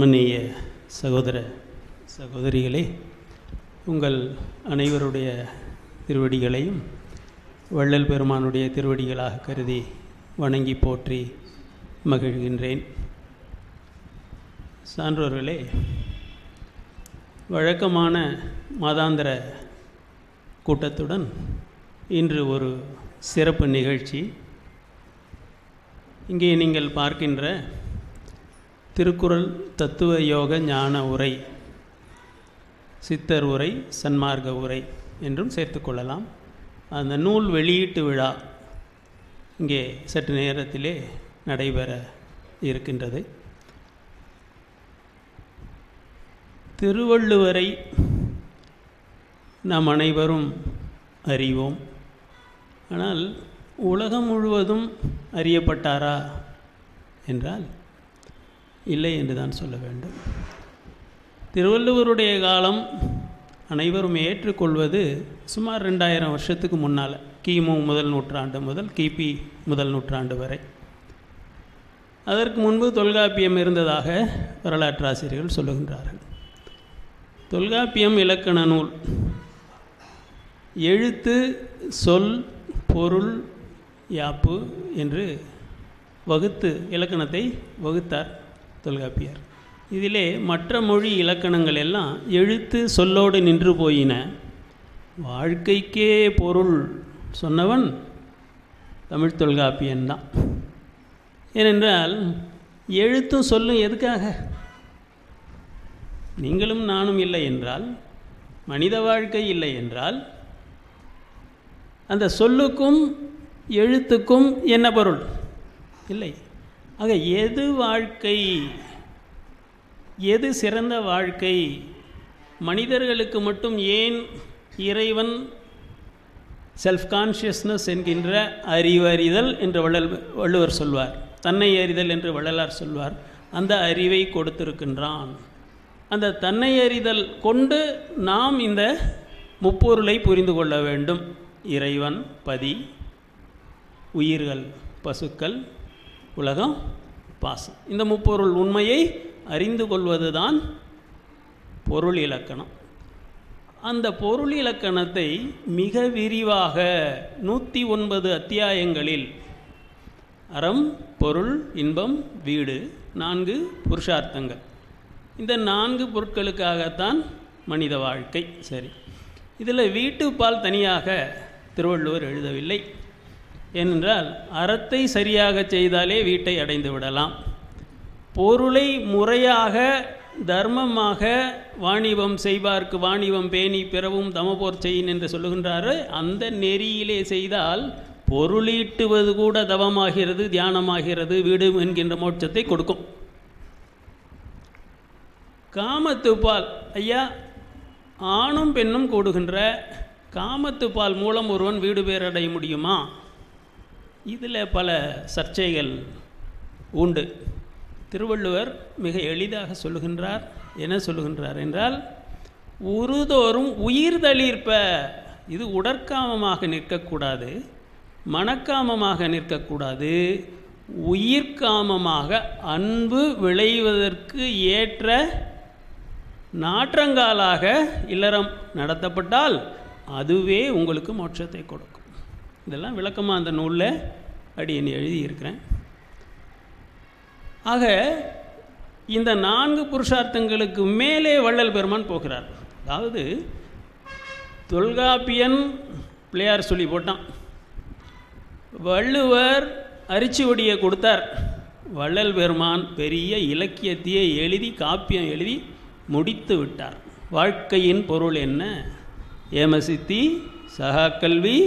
மன்னிய சகோதர சகோதரிகளே உங்கள் அனைவருடைய திருவடிகளையும் வள்ளல் பெருமானுடைய திருவடிகளாக கருதி வணங்கி போற்றி மகிழ்கின்றேன். சான்றோர்களே வழக்கமான மாதாந்திர கூட்டத்துடன் இன்று ஒரு சிறப்பு நிகழ்ச்சி. இங்கே நீங்கள் பார்க்கின்ற திருக்குறள் தத்துவ யோக ஞான உரை சித்தர் உரை சன்மார்க்க உரை என்றும் சேர்த்துக்கொள்ளலாம் அந்த நூல் வெளியீட்டு விழா இங்கே சற்று நேரத்திலே நடைபெற இருக்கின்றது. திருவள்ளுவரை நாம் அனைவரும் அறிவோம். ஆனால் உலகம் முழுவதும் அறியப்பட்டாரா? என்றால் இல்லை என்று தான் சொல்ல வேண்டும். திருவள்ளுவருடைய காலம் அனைவரும் ஏற்றுக்கொள்வது சுமார் ரெண்டாயிரம் வருஷத்துக்கு முன்னால் கிமு முதல் நூற்றாண்டு முதல் கிபி முதல் நூற்றாண்டு வரை. அதற்கு முன்பு தொல்காப்பியம் இருந்ததாக வரலாற்றாசிரியர்கள் சொல்லுகின்றார்கள். தொல்காப்பியம் இலக்கண நூல். எழுத்து சொல் பொருள் யாப்பு என்று வகுத்து இலக்கணத்தை வகுத்தார். தொல்காப்பியர். இதிலே மற்ற மொழி இலக்கணங்கள் எல்லாம் எழுத்து சொல்லோடு நின்று போயின. வாழ்க்கைக்கே பொருள் சொன்னவன் தமிழ் தொல்காப்பியன்தான் ஏனென்றால் எழுத்தும் சொல்லும் எதுக்காக? நீங்களும் நானும் இல்லை என்றால் மனித வாழ்க்கை இல்லை என்றால் அந்த சொல்லுக்கும் எழுத்துக்கும் என்ன பொருள்? இல்லை. ஆக எது வாழ்க்கை? எது சிறந்த வாழ்க்கை? மனிதர்களுக்கு மட்டும் ஏன் இறைவன் செல்ஃப் கான்ஷியஸ்னஸ் என்கின்ற அறிவறிதல் என்று வள்ளல் வள்ளுவர் சொல்வார். தன்னை அறிதல் என்று வள்ளலார் சொல்வார். அந்த அறிவை கொடுத்திருக்கின்றான். அந்த தன்னை அறிதல் கொண்டு நாம் இந்த முப்பொருளை புரிந்து கொள்ள வேண்டும். இறைவன் பதி உயிர்கள் பசுக்கள் உலகம் பாசம் இந்த முப்பொருள் உண்மையை அறிந்து கொள்வதுதான் பொருள் இலக்கணம். அந்த பொருள் இலக்கணத்தை மிக விரிவாக நூற்றி ஒன்பது அத்தியாயங்களில் அறம் பொருள் இன்பம் வீடு நான்கு புருஷார்த்தங்கள். இந்த நான்கு பொருட்களுக்காகத்தான் மனித வாழ்க்கை. சரி. இதில் வீட்டுப்பால் தனியாக திருவள்ளுவர் எழுதவில்லை. ஏனென்றால் அறத்தை சரியாக செய்தாலே வீட்டை அடைந்து விடலாம். பொருளை முறையாக தர்மமாக வாணிபம் செய்வார்க்கு வாணிபம் பேணி பிறவும் தமபோர் செய்யின் என்று சொல்லுகின்றாரு. அந்த நெறியிலே செய்தால் பொருளீட்டுவது கூட தவமாகிறது தியானமாகிறது வீடு என்கின்ற மோட்சத்தை கொடுக்கும். காமத்துப்பால் ஐயா ஆணும் பெண்ணும் கூடுகின்ற காமத்துப்பால் மூலம் ஒருவன் வீடு பேரடைய முடியுமா? இதில் பல சர்ச்சைகள் உண்டு. திருவள்ளுவர் மிக எளிதாக சொல்லுகின்றார். என்ன சொல்லுகின்றார் என்றால் உருதோறும் உயிர் தளிர்ப்ப இது உடற்காமமாக நிற்கக்கூடாது மனக்காமமாக நிற்கக்கூடாது உயிர்காமமாக அன்பு விளைவதற்கு ஏற்ற நாற்றங்காலாக இல்லறம் நடத்தப்பட்டால் அதுவே உங்களுக்கு மோட்சத்தை கொடுக்கும். இதெல்லாம் விளக்கமாக அந்த நூலில் அடியன் எழுதியிருக்கிறேன். ஆக இந்த நான்கு புருஷார்த்தங்களுக்கு மேலே வள்ளல் பெருமான் போகிறார். அதாவது தொல்காப்பியன் பிள்ளையார் சொல்லி போட்டான். வள்ளுவர் அரிச்சுவடியை கொடுத்தார். வள்ளல் பெருமான் பெரிய இலக்கியத்தையே எழுதி காப்பியம் எழுதி முடித்து விட்டார். வாழ்க்கையின் பொருள் என்ன? ஏமசித்தி சகா கல்வி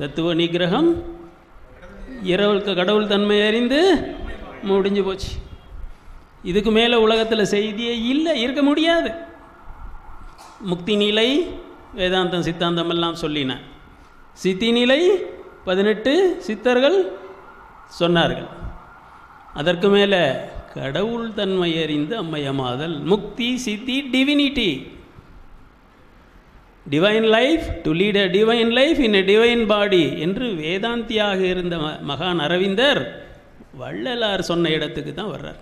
தத்துவ நிகிரகம் இரவுக்கு கடவுள் தன்மை அறிந்து முடிஞ்சு போச்சு. இதுக்கு மேலே உலகத்தில் செய்தியே இல்லை இருக்க முடியாது. முக்தி நிலை வேதாந்தம் சித்தாந்தம் எல்லாம் சொல்லினேன் சித்தி நிலை பதினெட்டு சித்தர்கள் சொன்னார்கள். அதற்கு மேலே கடவுள் தன்மை அறிந்து அம்மையமாதல் முக்தி சித்தி divinity divine life to lead a divine life in a divine body என்று வேதாந்தியாக இருந்த மகான் அரவிந்தர் வள்ளலார் சொன்ன இடத்துக்கு தான் வர்றார்.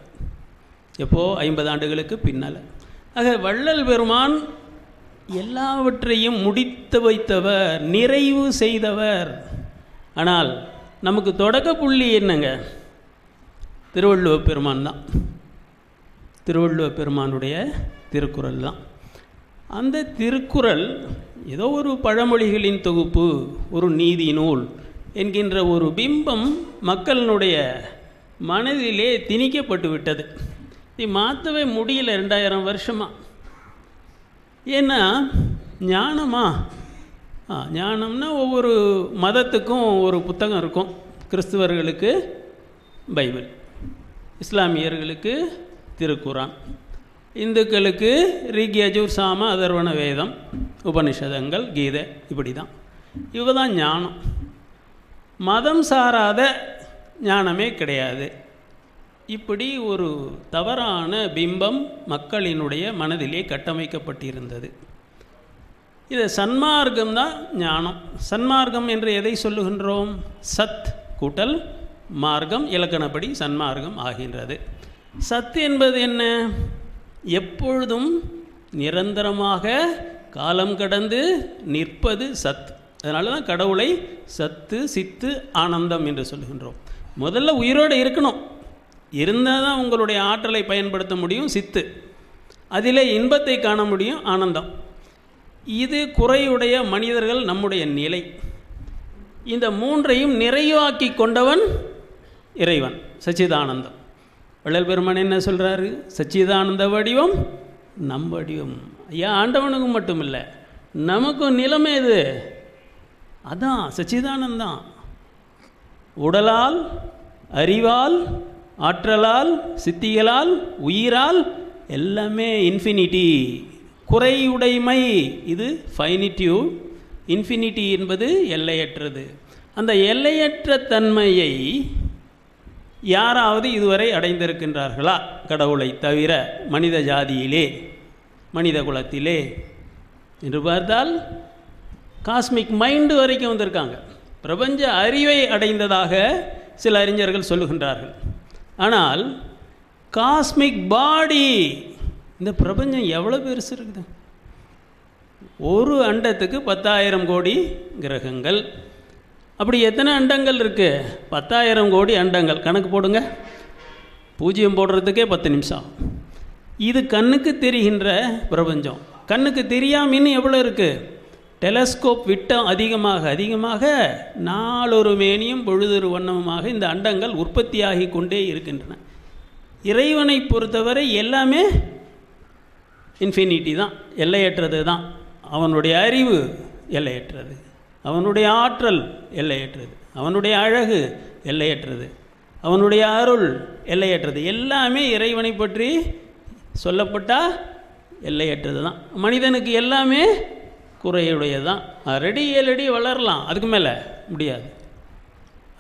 எப்போ? ஐம்பது ஆண்டுகளுக்கு பின்னால். ஆக வள்ளல் பெருமான் எல்லாவற்றையும் முடித்து வைத்தவர் நிறைவு செய்தவர். ஆனால் நமக்கு தொடக்க புள்ளி என்னங்க? திருவள்ளுவர் பெருமான் தான். திருவள்ளுவர் பெருமானுடைய திருக்குறள் தான். அந்த திருக்குறள் ஏதோ ஒரு பழமொழிகளின் தொகுப்பு ஒரு நீதி நூல் என்கின்ற ஒரு பிம்பம் மக்களினுடைய மனதிலே திணிக்கப்பட்டு விட்டது. இது மாற்றவே முடியல ரெண்டாயிரம் வருஷமாக ஏன்னா ஞானமா? ஆ ஞானம்னா ஒவ்வொரு மதத்துக்கும் ஒரு புத்தகம் இருக்கும். கிறிஸ்துவர்களுக்கு பைபிள் இஸ்லாமியர்களுக்கு திருக்குறான். இந்துக்களுக்கு ரிக்யஜூர் சாம அதர்வண வேதம் உபனிஷதங்கள் கீதை இப்படி தான் இவ தான் ஞானம். மதம் சாராத ஞானமே கிடையாது. இப்படி ஒரு தவறான பிம்பம் மக்களினுடைய மனதிலே கட்டமைக்கப்பட்டிருந்தது. இது சன்மார்க்கம் தான் ஞானம். சன்மார்க்கம் என்று எதை சொல்லுகின்றோம்? சத் கூட்டல் மார்க்கம் இலக்கணப்படி சன்மார்க்கம் ஆகின்றது. சத் என்பது என்ன? எப்பொழுதும் நிரந்தரமாக காலம் கடந்து நிற்பது சத் அதனால தான் கடவுளை சத்து சித்து ஆனந்தம் என்று சொல்லுகின்றோம் முதல்ல உயிரோடு இருக்கணும். இருந்தால் தான் உங்களுடைய ஆற்றலை பயன்படுத்த முடியும் சித்து. அதிலே இன்பத்தை காண முடியும் ஆனந்தம். இது குறையுடைய மனிதர்கள் நம்முடைய நிலை. இந்த மூன்றையும் நிறைவாக்கி கொண்டவன் இறைவன் சச்சிதானந்தம். வள்ளல் பெருமான் என்ன சொல்கிறாரு சச்சிதானந்த வடிவம் நம் வடிவம். ஐயா ஆண்டவனுக்கும் மட்டும் இல்லை நமக்கும் நிலைமை இது அதான் சச்சிதானந்தான் உடலால் அறிவால் ஆற்றலால் சித்திகளால் உயிரால் எல்லாமே இன்ஃபினிட்டி குறையுடைமை இது ஃபைனிட்யூட் இன்ஃபினிட்டி என்பது எல்லையற்றது. அந்த எல்லையற்ற தன்மையை யாராவது இதுவரை அடைந்திருக்கின்றார்களா? கடவுளை தவிர மனித ஜாதியிலே மனித குலத்திலே. என்று பார்த்தால் காஸ்மிக் மைண்டு வரைக்கும் வந்திருக்காங்க. பிரபஞ்ச அறிவை அடைந்ததாக சில அறிஞர்கள் சொல்லுகின்றார்கள். ஆனால் காஸ்மிக் பாடி இந்த பிரபஞ்சம் எவ்வளோ பெருசு இருக்குது? ஒரு அண்டத்துக்கு பத்தாயிரம் கோடி கிரகங்கள். அப்படி எத்தனை அண்டங்கள் இருக்குது பத்தாயிரம் கோடி அண்டங்கள். கணக்கு போடுங்க. பூஜ்ஜியம் போடுறதுக்கே பத்து நிமிஷம். இது கண்ணுக்கு தெரிகின்ற பிரபஞ்சம். கண்ணுக்கு தெரியாமல் இன்னும் எவ்வளோ இருக்குது டெலஸ்கோப் விட்டம் அதிகமாக அதிகமாக நாளொரு மேனியும் பொழுதொரு வண்ணமுமாக இந்த அண்டங்கள் உற்பத்தியாகி கொண்டே இருக்கின்றன. இறைவனை பொறுத்தவரை எல்லாமே இன்ஃபினிட்டி தான். எல்லையற்றது தான். அவனுடைய அறிவு எல்லையற்றது. அவனுடைய ஆற்றல் எல்லையற்றது. அவனுடைய அழகு எல்லையற்றது. அவனுடைய அருள் எல்லையற்றது. எல்லாமே இறைவனை பற்றி சொல்லப்பட்டால் எல்லையற்றது தான் மனிதனுக்கு எல்லாமே குறையுடையது தான் ரெடி ஏழடி வளரலாம். அதுக்கு மேலே முடியாது.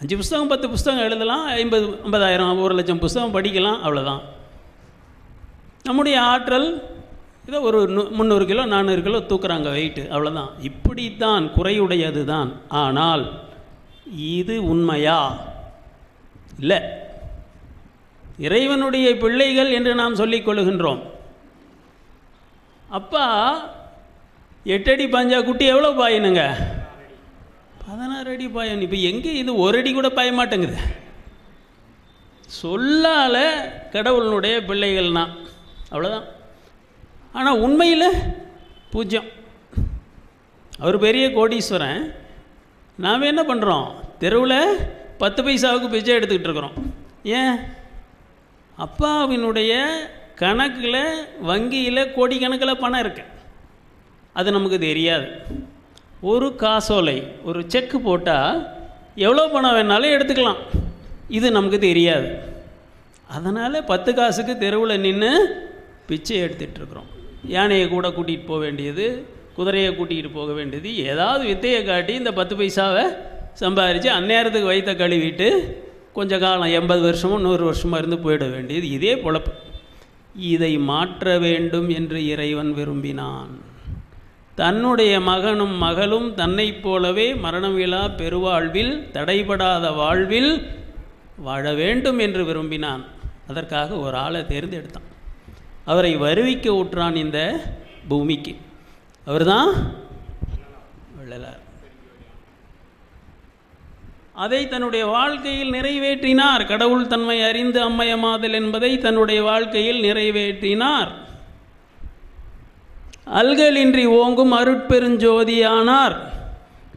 அஞ்சு புஸ்தகம் பத்து புஸ்தகம் எழுதலாம். ஐம்பது ஐம்பதாயிரம் ஒரு லட்சம் புஸ்தகம் படிக்கலாம். அவ்வளோதான் நம்முடைய ஆற்றல் இதை ஒரு முந்நூறு கிலோ நானூறு கிலோ தூக்குறாங்க வெயிட்டு அவ்வளோதான் இப்படித்தான் குறையுடையது தான் ஆனால் இது உண்மையா? இல்லை. இறைவனுடைய பிள்ளைகள் என்று நாம் சொல்லிக் கொள்ளுகின்றோம் அப்பா எட்டடி பாஞ்சா குட்டி எவ்வளோ பாயினுங்க பதினாறு அடி பாயணும். இப்போ எங்கே இது ஒரு அடி கூட பாய மாட்டேங்குது? சொல்லால் கடவுளினுடைய பிள்ளைகள்னா. அவ்வளோதான் ஆனால் உண்மையில் பூஜ்யம். அவர் பெரிய கோடீஸ்வரன். நாம் என்ன பண்ணுறோம் தெருவில் பத்து பைசாவுக்கு பிச்சை எடுத்துக்கிட்டு இருக்கிறோம். ஏன்? அப்பாவினுடைய கணக்கில் வங்கியில் கோடிக்கணக்கில் பணம் இருக்கு. அது நமக்கு தெரியாது. ஒரு காசோலை ஒரு செக்கு போட்டால் எவ்வளோ பணம் வேணாலும் எடுத்துக்கலாம். இது நமக்கு தெரியாது. அதனால் பத்து காசுக்கு தெருவில் நின்று பிச்சை எடுத்துகிட்ருக்குறோம் யானையை கூட கூட்டிகிட்டு போக வேண்டியது குதிரையை கூட்டிகிட்டு போக வேண்டியது. ஏதாவது வித்தையை காட்டி இந்த பத்து பைசாவை சம்பாரித்து அந்நேரத்துக்கு வயிற்ற கழுவிட்டு கொஞ்ச காலம் எண்பது வருஷமோ நூறு வருஷமோ இருந்து போயிட வேண்டியது. இதே பொழப்பு. இதை மாற்ற வேண்டும் என்று இறைவன் விரும்பினான். தன்னுடைய மகனும் மகளும் தன்னைப் போலவே மரணமிலா பெருவாழ்வில் தடைபடாத வாழ்வில் வாழ வேண்டும் என்று விரும்பினான். அதற்காக ஒரு ஆளை தேர்ந்தெடுத்தான். அவரை வருவிக்க ஊற்றான் இந்த பூமிக்கு. அவர்தான் வள்ளலார். அதை தன்னுடைய வாழ்க்கையில் நிறைவேற்றினார். கடவுள் தன்மை அறிந்து அம்மயமாதல் என்பதை தன்னுடைய வாழ்க்கையில் நிறைவேற்றினார். அல்கலின்றி ஓங்கும் அருட்பெருஞ்சோதியானார்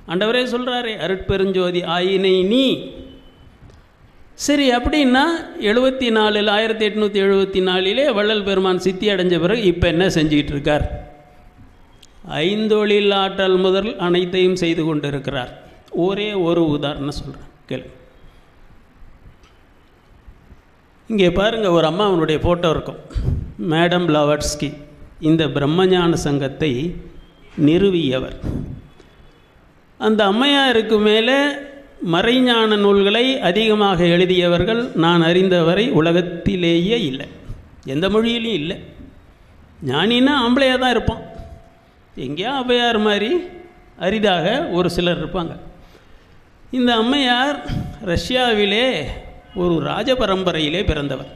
ஆண்டவரே சொல்கிறாரே அருட்பெருஞ்சோதி ஆயினை நீ. சரி அப்படின்னா எழுபத்தி நாலில் ஆயிரத்தி எட்நூற்றி எழுபத்தி நாலிலே வள்ளல் பெருமான் சித்தி அடைஞ்ச பிறகு இப்போ என்ன செஞ்சிகிட்டு இருக்கார் ஐந்தொழில் ஆற்றல் முதல் அனைத்தையும் செய்து கொண்டிருக்கிறார். ஒரே ஒரு உதாரணம் சொல்கிறேன் கேளு. இங்கே பாருங்கள் ஒரு அம்மா அவனுடைய ஃபோட்டோ இருக்கும். மேடம் லவட்ஸ்கி இந்த பிரம்மஞான சங்கத்தை நிறுவியவர். அந்த அம்மையாருக்கு மேலே மறைஞான நூல்களை அதிகமாக எழுதியவர்கள் நான் அறிந்தவரை உலகத்திலேயே இல்லை. எந்த மொழியிலையும் இல்லை. ஞானின்னா ஆம்பளையாக தான் இருப்பான். எங்கேயா ஔவையார் மாதிரி அரிதாக ஒரு சிலர் இருப்பாங்க. இந்த அம்மையார் ரஷ்யாவிலே ஒரு ராஜ பரம்பரையிலே பிறந்தவர்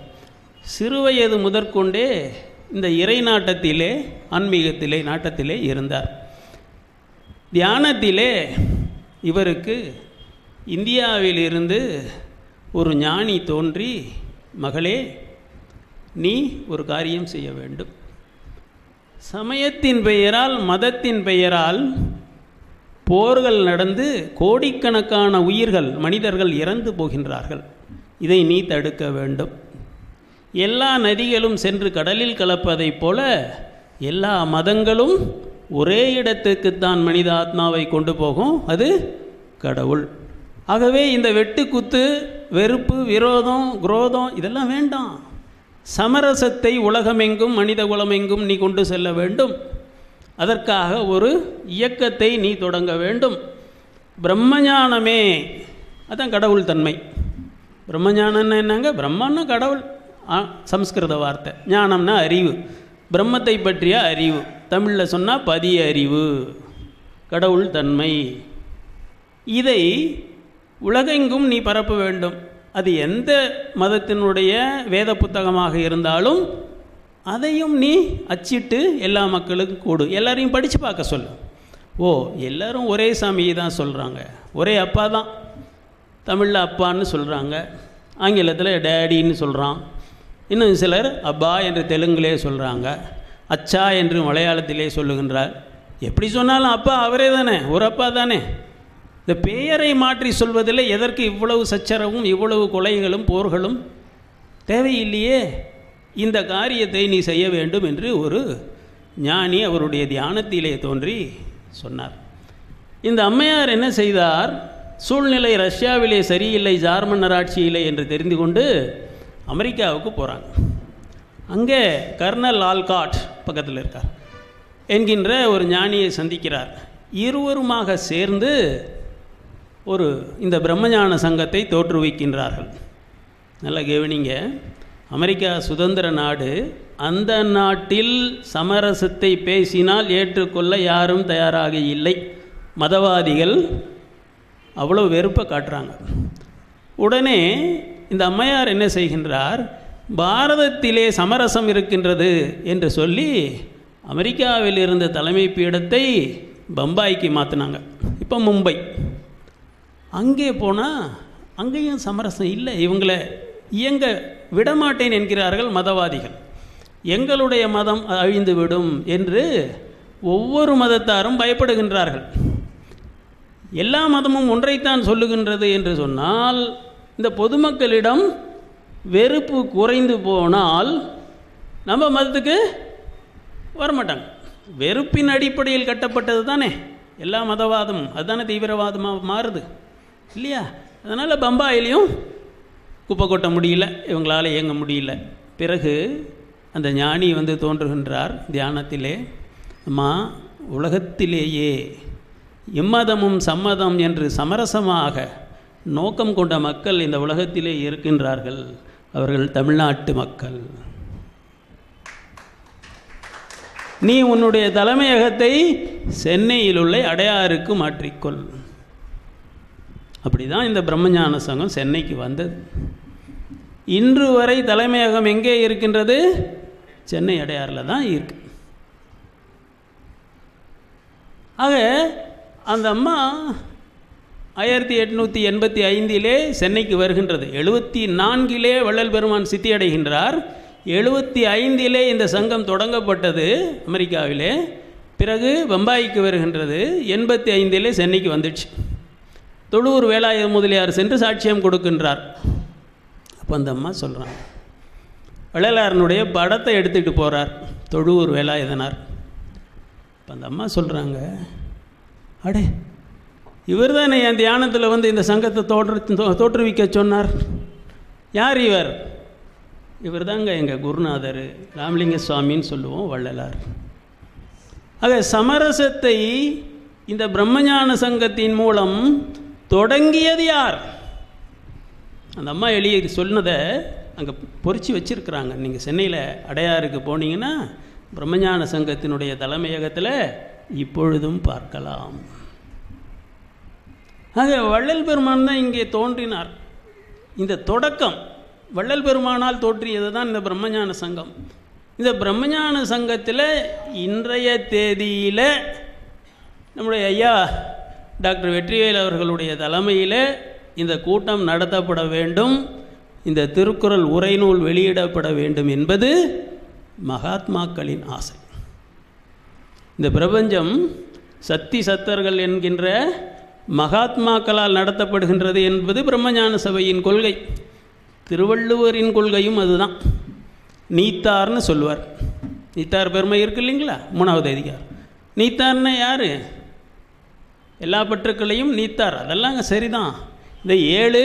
சிறுவயது முதற்கொண்டே இந்த இறை நாட்டத்திலே ஆன்மீகத்திலே நாட்டத்திலே இருந்தார். தியானத்திலே இவருக்கு இந்தியாவிலிருந்து ஒரு ஞானி தோன்றி மகளே நீ ஒரு காரியம் செய்ய வேண்டும். சமயத்தின் பெயரால் மதத்தின் பெயரால் போர்கள் நடந்து கோடிக்கணக்கான உயிர்கள் மனிதர்கள் இறந்து போகின்றார்கள். இதை நீ தடுக்க வேண்டும். எல்லா நதிகளும் சென்று கடலில் கலப்பதைப் போல எல்லா மதங்களும் ஒரே இடத்துக்குத்தான் மனித ஆத்மாவை கொண்டு போகும். அது கடவுள். ஆகவே இந்த வெட்டுக்குத்து வெறுப்பு விரோதம் குரோதம் இதெல்லாம் வேண்டாம். சமரசத்தை உலகமெங்கும் மனித குலமெங்கும் நீ கொண்டு செல்ல வேண்டும். அதற்காக ஒரு இயக்கத்தை நீ தொடங்க வேண்டும். பிரம்மஞானமே அதான் கடவுள் தன்மை. பிரம்மஞானம்னா என்னங்க? பிரம்மன்னா கடவுள். சம்ஸ்கிருத வார்த்தை. ஞானம்னா அறிவு. பிரம்மத்தை பற்றிய அறிவு. தமிழில் சொன்னால் பதிய அறிவு கடவுள் தன்மை. இதை உலகெங்கும் நீ பரப்ப வேண்டும். அது எந்த மதத்தினுடைய வேத புத்தகமாக இருந்தாலும் அதையும் நீ அச்சிட்டு எல்லா மக்களுக்கும் கூடு. எல்லாரையும் படித்து பார்க்க சொல்லு. ஓ எல்லாரும் ஒரே சாமியை தான் சொல்கிறாங்க ஒரே அப்பா தான். தமிழில் அப்பான்னு சொல்கிறாங்க ஆங்கிலத்தில் டேடின்னு சொல்கிறான் இன்னும் சிலர் அப்பா என்று தெலுங்கிலே சொல்கிறாங்க அச்சா என்று மலையாளத்திலே சொல்லுகின்றார். எப்படி சொன்னாலும் அப்பா அவரே தானே? ஒரு அப்பா தானே? இந்த பெயரை மாற்றி சொல்வதில் எதற்கு இவ்வளவு சச்சரவும் இவ்வளவு கொலைகளும் போர்களும்? தேவையில்லையே. இந்த காரியத்தை நீ செய்ய வேண்டும் என்று ஒரு ஞானி அவருடைய தியானத்திலே தோன்றி சொன்னார். இந்த அம்மையார் என்ன செய்தார்? சூழ்நிலை ரஷ்யாவிலே சரியில்லை ஜார் மன்னர் இல்லை என்று தெரிந்து கொண்டு அமெரிக்காவுக்கு போகிறாங்க அங்கே கர்னல் ஆல்காட் பக்கத்தில் இருக்கார். என்கின்ற ஒரு ஞானியை சந்திக்கிறார். இருவருமாக சேர்ந்து ஒரு இந்த பிரம்மஞான சங்கத்தை தோற்றுவிக்கின்றார்கள். நல்லா கவனிங்க. அமெரிக்கா சுதந்திர நாடு அந்த நாட்டில் சமரசத்தை பேசினால் ஏற்றுக்கொள்ள யாரும் தயாராக இல்லை. மதவாதிகள் அவ்வளோ வெறுப்பை காட்டுறாங்க. உடனே இந்த அம்மையார் என்ன செய்கின்றார்? பாரதத்திலே சமரசம் இருக்கின்றது என்று சொல்லி அமெரிக்காவில் இருந்த தலைமை பீடத்தை பம்பாய்க்கு மாற்றினாங்க இப்போ மும்பை. அங்கே போனால் அங்கேயும் சமரசம் இல்லை. இவங்களை இயங்க விடமாட்டேன் என்கிறார்கள் மதவாதிகள். எங்களுடைய மதம் அழிந்து விடும் என்று ஒவ்வொரு மதத்தாரும் பயப்படுகின்றார்கள். எல்லா மதமும் ஒன்றைத்தான் சொல்லுகின்றது என்று சொன்னால் இந்த பொதுமக்களிடம் வெறுப்பு குறைந்து போனால் நம்ம மதத்துக்கு வரமாட்டாங்க. வெறுப்பின் அடிப்படையில் கட்டப்பட்டது தானே. எல்லா மதவாதமும் அதுதானே தீவிரவாதமாக மாறுது. இல்லையா? அதனால் பம்பாயிலையும் குப்பை கொட்ட முடியல இவங்களால் இயங்க முடியல. பிறகு அந்த ஞானி வந்து தோன்றுகின்றார் தியானத்திலே அம்மா உலகத்திலேயே எம்மதமும் சம்மதம் என்று சமரசமாக நோக்கம் கொண்ட மக்கள் இந்த உலகத்திலே இருக்கின்றார்கள். அவர்கள் தமிழ்நாட்டு மக்கள். நீ உன்னுடைய தலைமையகத்தை சென்னையில் உள்ள அடையாருக்கு மாற்றிக்கொள். அப்படி தான் இந்த பிரம்மஞான சங்கம் சென்னைக்கு வந்தது. இன்று வரை தலைமையகம் எங்கே இருக்கின்றது? சென்னை அடையாறில் தான் இருக்கு. ஆக அந்த அம்மா ஆயிரத்தி எட்நூற்றி எண்பத்தி ஐந்திலே சென்னைக்கு வருகின்றது. எழுபத்தி நான்கிலே வள்ளல் பெருமான் சித்தி அடைகின்றார். எழுபத்தி ஐந்திலே இந்த சங்கம் தொடங்கப்பட்டது அமெரிக்காவிலே. பிறகு பம்பாய்க்கு வருகின்றது. எண்பத்தி ஐந்திலே சென்னைக்கு வந்துடுச்சு தொழுவூர் வேலாயுத முதலியார் சென்று சாட்சியம் கொடுக்கின்றார். அப்போ அந்த அம்மா சொல்கிறாங்க வள்ளலாரனுடைய படத்தை எடுத்துக்கிட்டு போகிறார் தொழுவூர் வேலாயுதனார். இப்போ அந்த அம்மா சொல்கிறாங்க அடே இவர் தானே என் தியானத்தில் வந்து இந்த சங்கத்தை தோற்று தோ- தோற்றுவிக்க சொன்னார். யார் இவர்? இவர் தாங்க எங்கள் குருநாதர் ராமலிங்க சுவாமின்னு சொல்லுவோம் வள்ளலார். ஆக சமரசத்தை இந்த பிரம்மஞான சங்கத்தின் மூலம் தொடங்கியது யார்? அந்த அம்மா எளிய சொன்னதை அங்கே பொறிச்சு வச்சிருக்கிறாங்க. நீங்கள் சென்னையில் அடையாருக்கு போனீங்கன்னா பிரம்மஞான சங்கத்தினுடைய தலைமையகத்தில் இப்பொழுதும் பார்க்கலாம். ஆக வள்ளல் பெருமான் தான் இங்கே தோன்றினார். இந்த தொடக்கம் வள்ளல் பெருமானால் தோன்றியது தான் இந்த பிரம்மஞான சங்கம். இந்த பிரம்மஞான சங்கத்தில் இன்றைய தேதியில் நம்முடைய ஐயா டாக்டர் வெற்றிவேல் அவர்களுடைய தலைமையில் இந்த கூட்டம் நடத்தப்பட வேண்டும். இந்த திருக்குறள் உரைநூல் வெளியிடப்பட வேண்டும் என்பது மகாத்மாக்களின் ஆசை. இந்த பிரபஞ்சம் சக்தி சத்தர்கள் என்கின்ற மகாத்மாக்களால் நடத்தப்படுகின்றது என்பது பிரம்மஞான சபையின் கொள்கை. திருவள்ளுவரின் கொள்கையும் அதுதான். நீத்தார்னு சொல்லுவார் நீத்தார் பெருமை இருக்கு இல்லைங்களா? மூணாவது அதிகாரம். நீத்தார்னா யார்? எல்லா பற்றுக்களையும் நீத்தார். அதெல்லாம் சரிதான். இந்த ஏழு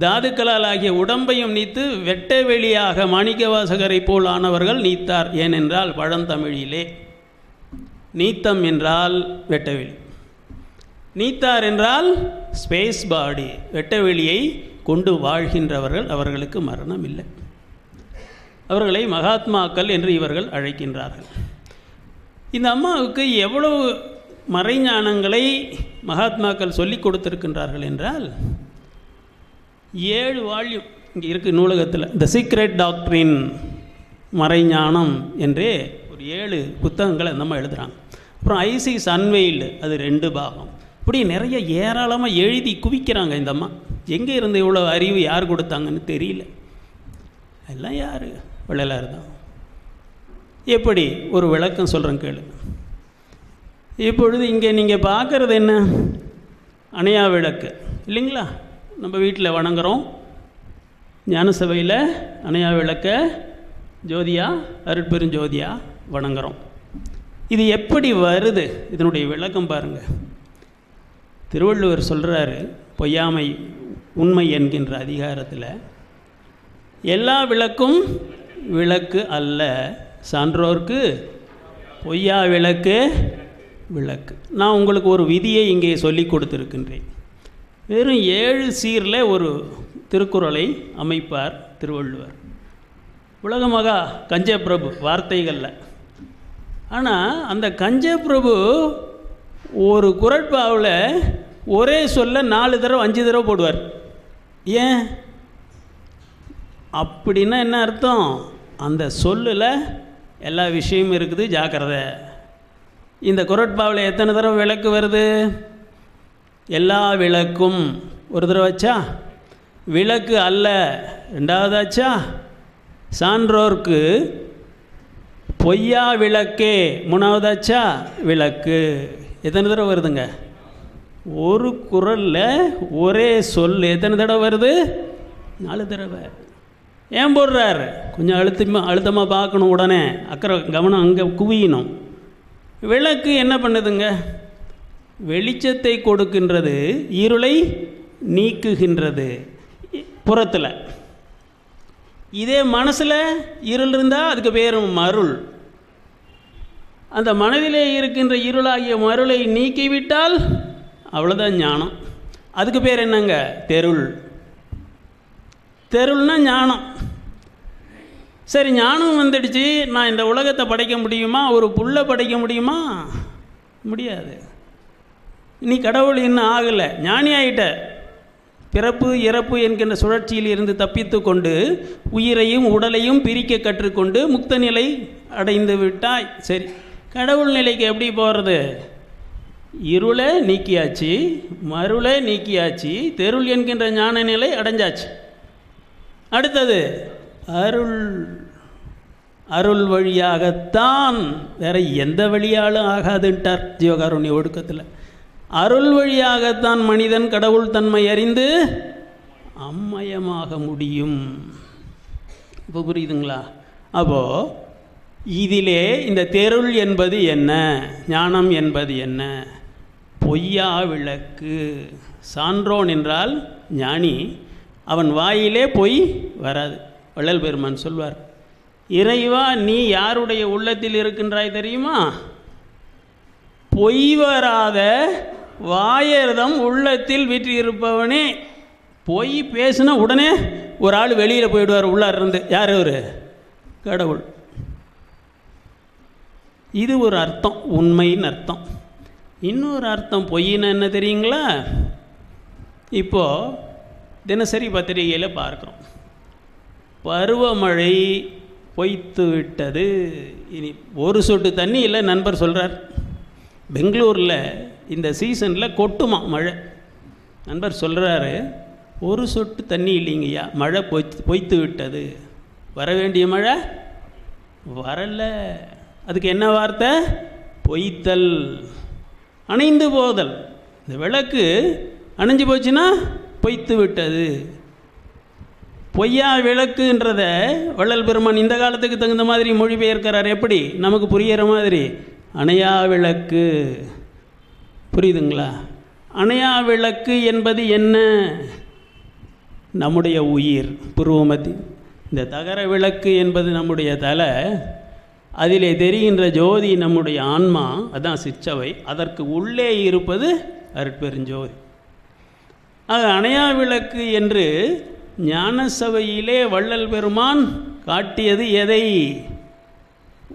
தாதுக்களால் ஆகிய உடம்பையும் நீத்து வெட்ட வெளியாக மாணிக்கவாசகரை போல் ஆனவர்கள் நீத்தார். ஏனென்றால் பழந்தமிழிலே நீத்தம் என்றால் வெட்டவெளி. நீத்தார் என்றால் ஸ்பேஸ் பாடி வெட்டவெளியை கொண்டு வாழ்கின்றவர்கள் அவர்களுக்கு மரணம் இல்லை அவர்களை மகாத்மாக்கள் என்று இவர்கள் அழைக்கின்றார்கள். இந்த அம்மாவுக்கு எவ்வளவு மறைஞானங்களை மகாத்மாக்கள் சொல்லிக் கொடுத்திருக்கின்றார்கள் என்றால் ஏழு வால்யூம் இங்கே இருக்குது நூலகத்தில். த சீக்ரெட் டாக்டரின் மறைஞானம் என்றே ஒரு ஏழு புத்தகங்களை நம்ம எழுதுகிறாங்க அப்புறம் ஐசி சன்வெயில்டு அது ரெண்டு பாகம். இப்படி நிறைய ஏராளமாக எழுதி குவிக்கிறாங்க இந்த அம்மா. எங்கே இருந்து இவ்வளோ அறிவு யார் கொடுத்தாங்கன்னு தெரியல. எல்லாம் யார்? வள்ளலார் தான். எப்படி? ஒரு விளக்கம் சொல்கிறேன் கேளு. இப்பொழுது இங்கே நீங்கள் பார்க்குறது என்ன? அணையா விளக்கு. இல்லைங்களா? நம்ம வீட்டில் வணங்குறோம். ஞான சபையில் அணையா விளக்க ஜோதியா அருட்பெருஞ்சோதியா வணங்குறோம். இது எப்படி வருது? இதனுடைய விளக்கம் பாருங்கள் திருவள்ளுவர் சொல்கிறாரு பொய்யாமை உண்மை என்கின்ற அதிகாரத்தில் எல்லா விளக்கும் விளக்கு அல்ல. சான்றோர்க்கு பொய்யா விளக்கு விளக்கு. நான் உங்களுக்கு ஒரு விதியை இங்கே சொல்லி கொடுத்துருக்கின்றேன். வெறும் ஏழு சீரில் ஒரு திருக்குறளை அமைப்பார் திருவள்ளுவர். உலகமகா கஞ்சப்பிரபு வார்த்தைகளில். ஆனால் அந்த கஞ்ச பிரபு ஒரு குரட்பாவில் ஒரே சொல்ல நாலு தடவை அஞ்சு தடவை போடுவார். ஏன்? அப்படின்னா என்ன அர்த்தம்? அந்த சொல்லில் எல்லா விஷயமும் இருக்குது ஜாக்கிரதை. இந்த குரட்பாவில் எத்தனை தடவை விளக்கு வருது? எல்லா விளக்கும். ஒரு தடவை வச்சா? விளக்கு அல்ல. ரெண்டாவதாச்சா சான்றோர்க்கு பொய்யா விளக்கே. மூணாவதாச்சா விளக்கு. எத்தனை தடவை வருதுங்க? ஒரு குரலில் ஒரே சொல் எத்தனை தடவை வருது? நாலு தடவை. ஏன் போடுறாரு? கொஞ்சம் அழுத்தமாக அழுத்தமாக பார்க்கணும் உடனே. அக்கறை கவனம் அங்கே குவியணும். விளக்கு என்ன பண்ணுதுங்க? வெளிச்சத்தை கொடுக்கின்றது இருளை நீக்குகின்றது. புறத்தில். இதே மனசில் இருள் இருந்தால் அதுக்கு பேர் மருள். அந்த மனதிலே இருக்கின்ற இருளாகிய மருளை நீக்கிவிட்டால் அவ்வளோதான் ஞானம். அதுக்கு பேர் என்னங்க? தெருள். தெருள்னா ஞானம். சரி ஞானம் வந்துடுச்சு. நான் இந்த உலகத்தை படைக்க முடியுமா? ஒரு புல்லை படைக்க முடியுமா? முடியாது. நீ கடவுள் இன்னும் ஆகலை. ஞானி ஆகிட்ட பிறப்பு இறப்பு என்கின்ற சுழற்சியில் இருந்து தப்பித்து கொண்டு உயிரையும் உடலையும் பிரிக்க கற்றுக்கொண்டு முக்த நிலை அடைந்து விட்டாய். சரி கடவுள் நிலைக்கு எப்படி போகிறது இருளை நீக்கியாச்சு மருளை நீக்கியாச்சு தெருள் என்கின்ற ஞான நிலை அடைஞ்சாச்சு. அடுத்தது அருள் அருள் வழியாகத்தான் வேற எந்த வழியாலும் ஆகாதுன்ட்டார் ஜீவகாருண்ய ஒடுக்கத்தில். அருள் வழியாகத்தான் மனிதன் கடவுள் தன்மை அறிந்து அம்மயமாக முடியும். இப்போ புரியுதுங்களா? அப்போது இதிலே இந்த தெருள் என்பது என்ன? ஞானம் என்பது என்ன? பொய்யா விளக்கு. சான்றோன் என்றால் ஞானி. அவன் வாயிலே பொய் வராது. வள்ளல் பெருமான் சொல்வார் இறைவா நீ யாருடைய உள்ளத்தில் இருக்கின்றாய் தெரியுமா? பொய் வராத வாயர்தம் உள்ளத்தில் விற்றிருப்பவனே. பொய் பேசுனா உடனே ஒரு ஆள் வெளியில் போயிடுவார் உள்ளார் இருந்து. யார் ஒரு கடவுள். இது ஒரு அர்த்தம் உண்மைன்னு அர்த்தம். இன்னொரு அர்த்தம் பொய்ன்னு என்ன தெரியுங்களா? இப்போது தினசரி பத்திரிகையில் பார்க்குறோம். பருவமழை பொய்த்து விட்டது. இனி ஒரு சொட்டு தண்ணி இல்லை நண்பர் சொல்கிறார் பெங்களூரில் இந்த சீசனில் கொட்டுமா மழை? நண்பர் சொல்கிறாரு ஒரு சொட்டு தண்ணி இல்லைங்கய்யா மழை பொய்த்து பொய்த்து விட்டது. வர வேண்டிய மழை? வரலை. அதுக்கு என்ன வார்த்தை? பொய்த்தல். அணைந்து போதல். இந்த விளக்கு அணைஞ்சு போச்சுன்னா பொய்த்து விட்டது. பொய்யா விளக்குன்றத வள்ளல் பெருமான் இந்த காலத்துக்கு தகுந்த மாதிரி மொழிபெயர்க்கிறார். எப்படி? நமக்கு புரிகிற மாதிரி. அணையா விளக்கு. புரியுதுங்களா? அணையா விளக்கு என்பது என்ன? நம்முடைய உயிர் புருவமதி. இந்த தகர விளக்கு என்பது நம்முடைய தலை. அதிலே தெரிகின்ற ஜோதி நம்முடைய ஆன்மா. அதான் சிச்சவை அதற்கு உள்ளே இருப்பது அருட்பெருஞ்சோதி. ஆக அணையா விளக்கு என்று ஞான சபையிலே வள்ளல் பெருமான் காட்டியது எதை?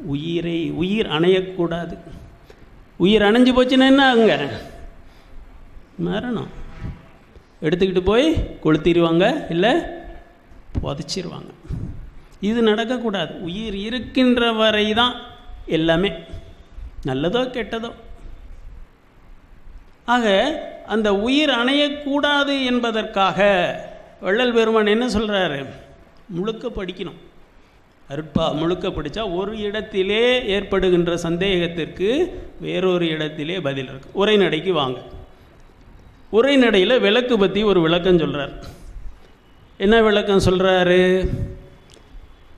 உயிரை உயிர் அணையக்கூடாது. உயிர் அணைஞ்சு போச்சுன்னா என்ன ஆகுங்க மரணம். எடுத்துக்கிட்டு போய் கொளுத்திடுவாங்க இல்லை புதைச்சிருவாங்க. இது நடக்கக்கூடாது. உயிர் இருக்கின்ற வரை தான் எல்லாமே. நல்லதோ கெட்டதோ. ஆக அந்த உயிர் அணையக்கூடாது என்பதற்காக வள்ளல் பெருமான் என்ன சொல்கிறாரு முழுக்க படிக்கணும். அருட்பா முழுக்க படித்தா ஒரு இடத்திலே ஏற்படுகின்ற சந்தேகத்திற்கு வேறொரு இடத்திலே பதில் இருக்கு. உரைநடைக்கு வாங்க. உரைநடையில் விளக்கு பற்றி ஒரு விளக்கம் சொல்கிறார் என்ன விளக்கம் சொல்கிறாரு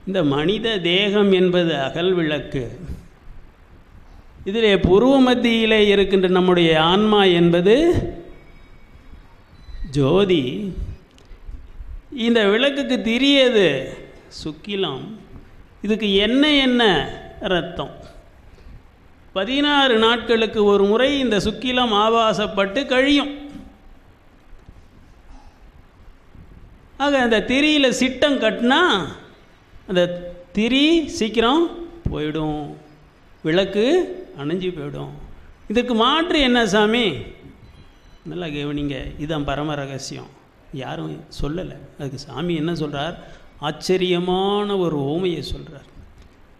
இந்த மனித தேகம் என்பது அகல் விளக்கு. இதிலே புருவ மத்தியிலே இருக்கின்ற நம்முடைய ஆன்மா என்பது ஜோதி. இந்த விளக்குக்கு திரியது. சுக்கிலம். இதுக்கு என்ன என்ன? ரத்தம் பதினாறு நாட்களுக்கு ஒரு முறை இந்த சுக்கிலம் ஆபாசப்பட்டு கழியும். ஆக அந்த திரியில் சிட்டம் கட்டினா அந்த திரி சீக்கிரம் போயிடும். விளக்கு அணைஞ்சு போயிடும். இதுக்கு மாற்று என்ன சாமி? நல்லா கவனிங்க. இதுதான் பரம ரகசியம். யாரும் சொல்லலை. அதுக்கு சாமி என்ன சொல்கிறார் ஆச்சரியமான ஒரு ஓமையை சொல்கிறார்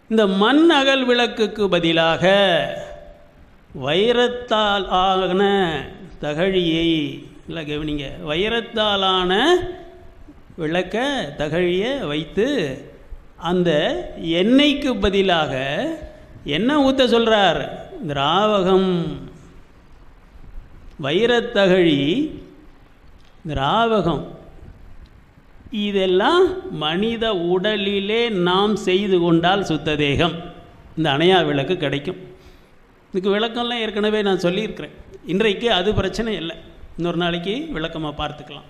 இந்த மண் அகல் விளக்குக்கு பதிலாக வைரத்தால் ஆன தகழியை இல்லை கவனிங்க. வைரத்தாலான விளக்க தகழிய வைத்து அந்த எண்ணெய்க்கு பதிலாக என்ன ஊற்ற சொல்கிறார் திராவகம். வைரத்தகழி திராவகம். இதெல்லாம் மனித உடலிலே நாம் செய்து கொண்டால் சுத்த தேகம் இந்த அணையா விளக்கு கிடைக்கும். இதுக்கு விளக்கம்லாம் ஏற்கனவே நான் சொல்லியிருக்கிறேன். இன்றைக்கு அது பிரச்சனை இல்லை. இன்னொரு நாளைக்கு விளக்கமாக பார்த்துக்கலாம்.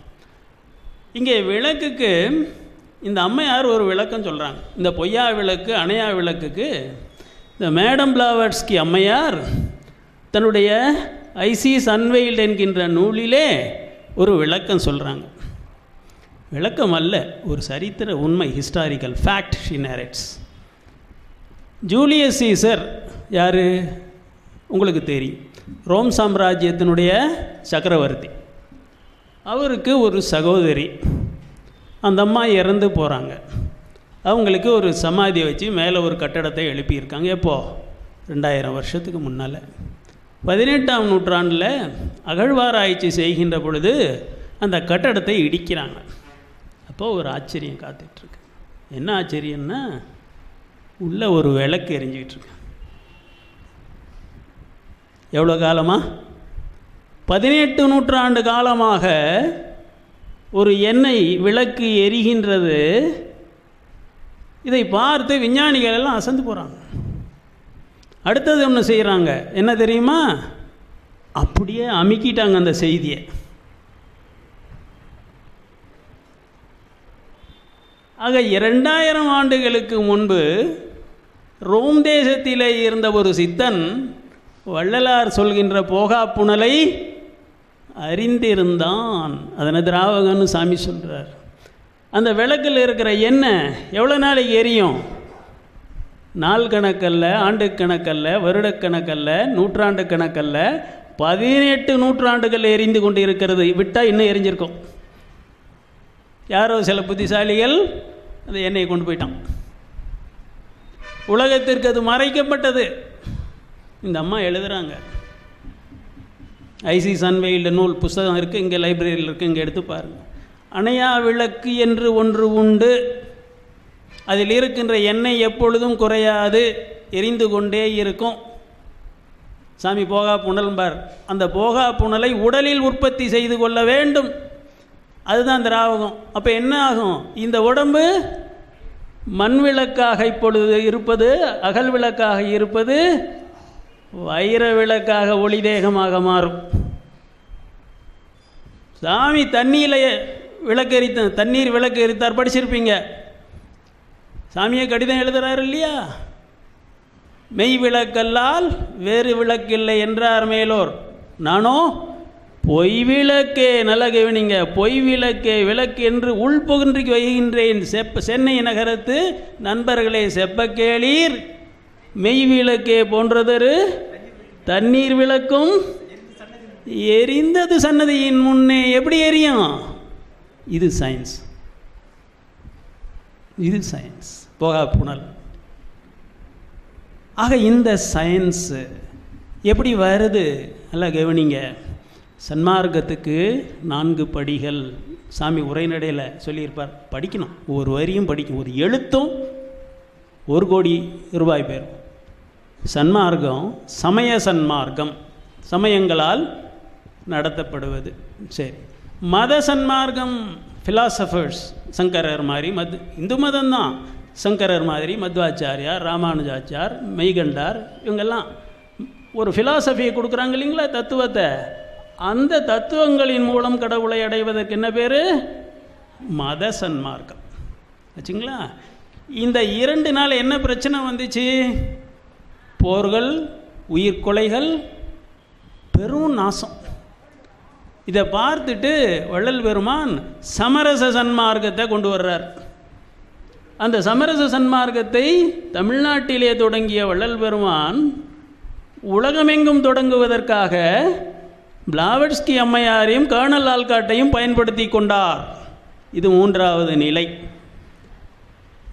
இங்கே விளக்குக்கு இந்த அம்மையார் ஒரு விளக்கம் சொல்கிறாங்க இந்த பொய்யா விளக்கு அணையா விளக்குக்கு இந்த மேடம் பிளாவர்ஸ்கி அம்மையார் தன்னுடைய ஐசி சன்வெயில்டு என்கின்ற நூலிலே ஒரு விளக்கம் சொல்கிறாங்க விளக்கம் அல்ல ஒரு சரித்திர உண்மை historical fact she narrates Julius Caesar யார்? உங்களுக்கு தெரியும். ரோம் சாம்ராஜ்யத்தினுடைய சக்கரவர்த்தி. அவருக்கு ஒரு சகோதரி. அந்த அம்மா இறந்து போகிறாங்க அவங்களுக்கு ஒரு சமாதி வச்சு மேலே ஒரு கட்டடத்தை எழுப்பியிருக்காங்க. எப்போது ரெண்டாயிரம் வருஷத்துக்கு முன்னால். பதினெட்டாம் நூற்றாண்டில் அகழ்வாராய்ச்சி செய்கின்ற பொழுது அந்த கட்டடத்தை இடிக்கிறாங்க. அப்போது ஒரு ஆச்சரியம் காத்துட்ருக்கு. என்ன ஆச்சரியம்னா உள்ளே ஒரு விளக்கு எரிஞ்சிக்கிட்டு எவ்வளோ காலமாக பதினெட்டு நூற்றாண்டு காலமாக ஒரு எண்ணெய் விளக்கு எரிகின்றது. இதை பார்த்து விஞ்ஞானிகள் எல்லாம் அசந்து போகிறாங்க அடுத்தது ஒன்று செய்கிறாங்க என்ன தெரியுமா? அப்படியே அமுக்கிட்டாங்க அந்த செய்தியை. ஆக இரண்டாயிரம் ஆண்டுகளுக்கு முன்பு ரோம் தேசத்திலே இருந்த ஒரு சித்தன் வள்ளலார் சொல்கின்ற போகா புனலை அறிந்திருந்தான் அதனை திராவகன்னு சாமி சொல்கிறார் அந்த விளக்கில் இருக்கிற எண்ணெய் எவ்வளோ நாளைக்கு எரியும்? நாள் கணக்கல்ல ஆண்டு கணக்கல்ல வருடக்கணக்கல்ல நூற்றாண்டு கணக்கல்ல பதினெட்டு நூற்றாண்டுகள் எரிந்து கொண்டு இருக்கிறது விட்டால் இன்னும் எரிஞ்சிருக்கும். யாரோ சில புத்திசாலிகள் அந்த எண்ணெயை கொண்டு போயிட்டான். உலகத்திற்கு அது மறைக்கப்பட்டது. இந்த அம்மா எழுதுகிறாங்க ஐசி சன்வெயில் நூல் புஸ்தகம் இருக்குது இங்கே லைப்ரரியில் இருக்குது இங்கே எடுத்து பாருங்கள் அணையா விளக்கு என்று ஒன்று உண்டு. அதில் இருக்கின்ற எண்ணெய் எப்பொழுதும் குறையாது எரிந்து கொண்டே இருக்கும். சாமி போகா புனல்பார் அந்த போகா புனலை உடலில் உற்பத்தி செய்து கொள்ள வேண்டும். அதுதான் திராவகம். அப்போ என்ன ஆகும்? இந்த உடம்பு மண் விளக்காக இப்பொழுது இருப்பது அகல் விளக்காக இருப்பது வைர விளக்காக ஒளி தேகமாக மாறும். சாமி தண்ணியிலேயே விளக்கு எரித்த தண்ணீர் விளக்கு எரித்தார் படிச்சிருப்பீங்க. சாமியை கடிதம் எழுதுறாரு இல்லையா? மெய் விளக்கல்லால் வேறு விளக்கில்லை என்றார் மேலோர். நானோ? பொய் விளக்கே நல்ல கவனிங்க பொய் விளக்கே விளக்கு என்று உள்புகின்றி வைகின்றேன். செப்ப சென்னை நகரத்து நண்பர்களே செப்ப கேளீர் மெய் விளக்கே போன்றதொரு தண்ணீர் விளக்கும் எரிந்தது சன்னதியின் முன்னே. எப்படி எரியும்? இது சயின்ஸ் இது சயின்ஸ் போகா புனல். ஆக இந்த சயின்ஸு எப்படி வருது? நல்லா கவனிங்க. சன்மார்க்கத்துக்கு நான்கு படிகள். சாமி உரைநடையில் சொல்லியிருப்பார். படிக்கணும். ஒரு வரியும் படிக்கும் ஒரு எழுத்தும் ஒரு கோடி ரூபாய் பேர். சன்மார்க்கம் சமய சன்மார்க்கம். சமயங்களால் நடத்தப்படுவது. சரி. மத சன்மார்க்கம். ஃபிலாசபர்ஸ் சங்கரர் மாதிரி மத் இந்து மதம் தான் சங்கரர் மாதிரி மத்வாச்சாரியார் ராமானுஜாச்சார் மெய்கண்டார் இவங்கெல்லாம் ஒரு ஃபிலாசபியை கொடுக்குறாங்க இல்லைங்களா தத்துவத்தை? அந்த தத்துவங்களின் மூலம் கடவுளை அடைவதற்கு என்ன பேர்? மத சன்மார்க்கம் வச்சுங்களா? இந்த இரண்டு நாள் என்ன பிரச்சனை வந்துச்சு? போர்கள் உயிர்கொலைகள் பெரும் நாசம். இதை பார்த்துட்டு வள்ளல் பெருமான் சமரச சன்மார்க்கத்தை கொண்டு வர்றார். அந்த சமரச சன்மார்க்கத்தை தமிழ்நாட்டிலே தொடங்கிய வள்ளல் பெருமான் உலகமெங்கும் தொடங்குவதற்காக பிளாவட்ஸ்கி அம்மையாரையும் கர்னல் ஆல்காட்டையும் பயன்படுத்தி கொண்டார். இது மூன்றாவது நிலை.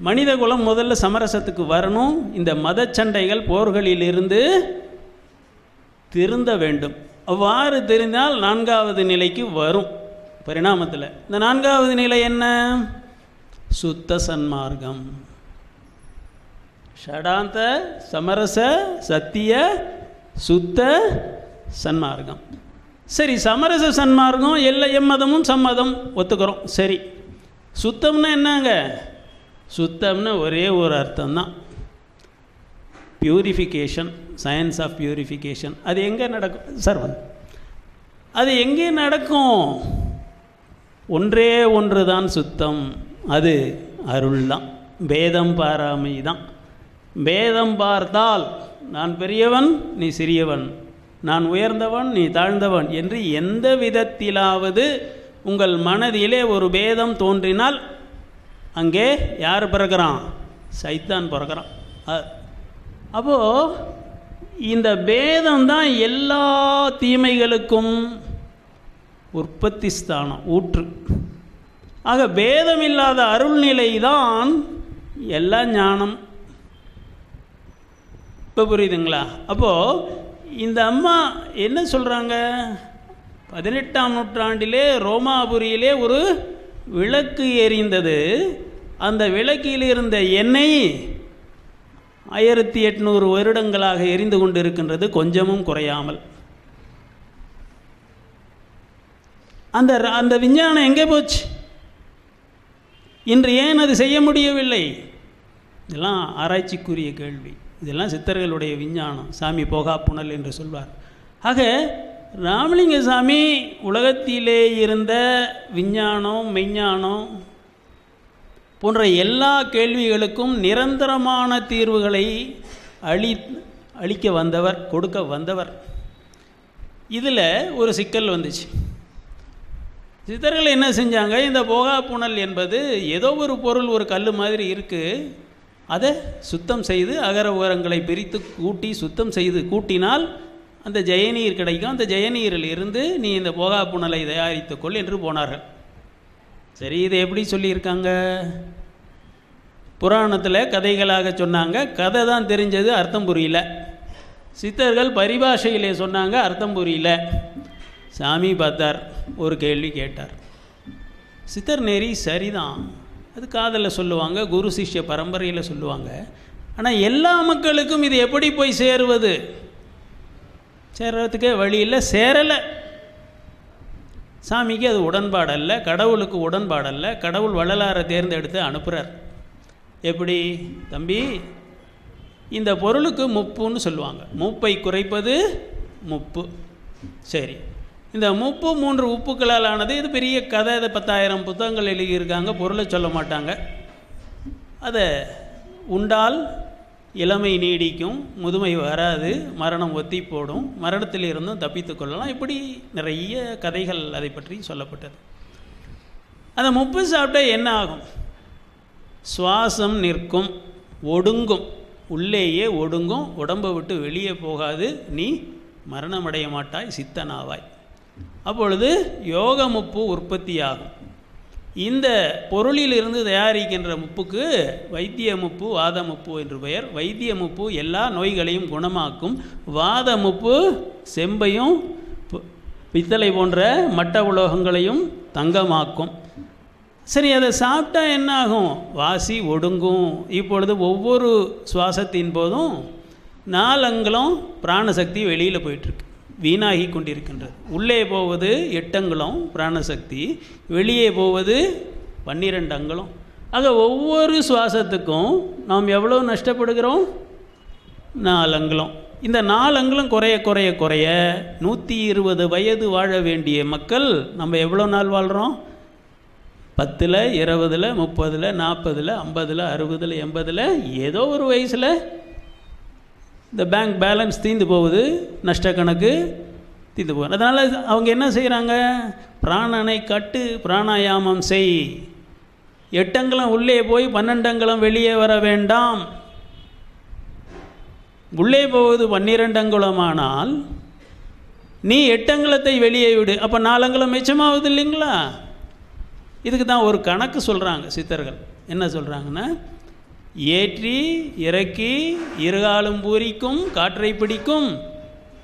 மனித குலம் முதல்ல சமரசத்துக்கு வரணும். இந்த மதச்சண்டைகள் போர்களிலிருந்து திருந்த வேண்டும். அவ்வாறு தெரிந்தால் நான்காவது நிலைக்கு வரும் பரிணாமத்தில். இந்த நான்காவது நிலை என்ன? சுத்த சன்மார்க்கம். ஷடாந்த சமரச சத்திய சுத்த சன்மார்க்கம். சரி சமரச சன்மார்க்கம் எல்லா எம்மதமும் சம்மதம் ஒத்துக்கிறோம். சரி சுத்தம்னா என்னங்க? சுத்தம்னு ஒரே ஒரு அர்த்தம் தான் பியூரிஃபிகேஷன் சயின்ஸ் ஆஃப் பியூரிஃபிகேஷன் அது எங்கே நடக்கும்? சார் வந்து. அது எங்கே நடக்கும்? ஒன்றே ஒன்று தான் சுத்தம். அது அருள் தான் பேதம் பாராமை தான் பேதம் பார்த்தால் நான் பெரியவன் நீ சிறியவன். நான் உயர்ந்தவன் நீ தாழ்ந்தவன். என்று எந்த விதத்திலாவது உங்கள் மனதிலே ஒரு பேதம் தோன்றினால் அங்கே யார் பிறக்கிறான்? சைத்தான் பிறக்கிறான். அப்போது இந்த பேதம் தான் எல்லா தீமைகளுக்கும் உற்பத்தி ஸ்தானம் ஊற்று. ஆக பேதமில்லாத அருள்நிலை தான் எல்லா ஞானம். இப்போ புரியுதுங்களா? அப்போது இந்த அம்மா என்ன சொல்கிறாங்க பதினெட்டாம் நூற்றாண்டிலே ரோமாபுரியிலே ஒரு விளக்கு எரிந்தது அந்த விளக்கில் இருந்த எண்ணெய் ஆயிரத்தி எட்நூறு வருடங்களாக எரிந்து கொண்டிருக்கின்றது கொஞ்சமும் குறையாமல். அந்த அந்த விஞ்ஞானம் எங்கே போச்சு? இன்று ஏன் அது செய்ய முடியவில்லை? இதெல்லாம் ஆராய்ச்சிக்குரிய கேள்வி. இதெல்லாம் சித்தர்களுடைய விஞ்ஞானம் சாமி போகா புனல் என்று சொல்வார். ஆக ராமலிங்க சாமி உலகத்திலே இருந்த விஞ்ஞானம் மெய்ஞானம் போன்ற எல்லா கேள்விகளுக்கும் நிரந்தரமான தீர்வுகளை அளி அளிக்க வந்தவர் கொடுக்க வந்தவர். இதில் ஒரு சிக்கல் வந்துச்சு. சித்தர்கள் என்ன செஞ்சாங்க? இந்த போகா புனல் என்பது ஏதோ ஒரு பொருள் ஒரு கல் மாதிரி இருக்குது அதை சுத்தம் செய்து அகர உரங்களை பிரித்து கூட்டி சுத்தம் செய்து கூட்டினால் அந்த ஜெயநீர் கிடைக்கும். அந்த ஜெயநீரில் இருந்து நீ இந்த போகா புனலை தயாரித்துக்கொள் என்று போனார்கள். சரி இதை எப்படி சொல்லியிருக்காங்க? புராணத்தில் கதைகளாக சொன்னாங்க. கதை தான் தெரிஞ்சது அர்த்தம் புரியல. சித்தர்கள் பரிபாஷையிலே சொன்னாங்க அர்த்தம் புரியல. சாமி பார்த்தார் ஒரு கேள்வி கேட்டார். சித்தர் நெறி சரிதான். அது காதலில் சொல்லுவாங்க குரு சிஷ்ய பரம்பரையில் சொல்லுவாங்க. ஆனால் எல்லா மக்களுக்கும் இது எப்படி போய் சேருவது? சேர்றதுக்கே வழி இல்லை சேரலை. சாமிக்கு அது உடன்பாடல்ல கடவுளுக்கு உடன்பாடல்ல கடவுள் வள்ளலாரை தேர்ந்தெடுத்து அனுப்புகிறார் எப்படி? தம்பி இந்த பொருளுக்கு முப்புன்னு சொல்லுவாங்க. மூப்பை குறைப்பது முப்பு. சரி. இந்த முப்பு மூன்று உப்புக்களால் ஆனது இது பெரிய கதை. இது பத்தாயிரம் புத்தகங்கள் எழுதியிருக்காங்க. பொருளை சொல்ல மாட்டாங்க. அதை உண்டால் இளமை நீடிக்கும் முதுமை வராது மரணம் ஒத்தி போடும் மரணத்திலிருந்தும் தப்பித்து கொள்ளலாம். இப்படி நிறைய கதைகள் அதை பற்றி சொல்லப்பட்டது. அந்த முப்பு சாப்பிட்டா என்ன ஆகும்? சுவாசம் நிற்கும் ஒடுங்கும். உள்ளேயே ஒடுங்கும் உடம்பை விட்டு வெளியே போகாது. நீ மரணமடைய மாட்டாய் சித்தனாவாய். அப்பொழுது யோக முப்பு உற்பத்தியாகும். இந்த பொருளிலிருந்து தயாரிக்கின்ற முப்புக்கு வைத்திய முப்பு வாத முப்பு என்று பெயர். வைத்திய முப்பு எல்லா நோய்களையும் குணமாக்கும். வாத முப்பு செம்பையும் பித்தளை போன்ற மட்ட உலோகங்களையும் தங்கமாக்கும். சரி அதை சாப்பிட்டா என்ன ஆகும் வாசி ஒடுங்கும். இப்பொழுது ஒவ்வொரு சுவாசத்தின் போதும் நாலங்களும் பிராணசக்தி வெளியில் போயிட்டுருக்கு வீணாகி கொண்டிருக்கின்றது உள்ளே போவது எட்டங்களும் பிராணசக்தி வெளியே போவது பன்னிரெண்டு அங்குலம் ஆக ஒவ்வொரு சுவாசத்துக்கும் நாம் எவ்வளோ நஷ்டப்படுகிறோம்? நாலங்களும். இந்த நாலங்களும் குறைய குறைய குறைய நூற்றி இருபது வயது வாழ வேண்டிய மக்கள் நம்ம எவ்வளோ நாள் வாழ்கிறோம் பத்தில் இருபதில் முப்பதில் நாற்பதில் ஐம்பதில் அறுபதில் எண்பதில் ஏதோ ஒரு வயசில் இந்த பேங்க் பேலன்ஸ் தீந்து போகுது நஷ்ட கணக்கு தீந்து போகுது. அதனால் அவங்க என்ன செய்கிறாங்க பிராணனை கட்டு பிராணாயாமம் செய். எட்டங்களும் உள்ளே போய் பன்னெண்டங்களும் வெளியே வர வேண்டாம். உள்ளே போவது பன்னிரெண்டங்குளமானால் நீ எட்டங்குளத்தை வெளியே விடு. அப்போ நாலங்குளம் மிச்சமாகுது இல்லைங்களா இதுக்கு தான் ஒரு கணக்கு சொல்கிறாங்க சித்தர்கள். என்ன சொல்கிறாங்கன்னா ஏற்றி இறக்கி இருகாலும் பூரிக்கும் காற்றை பிடிக்கும்.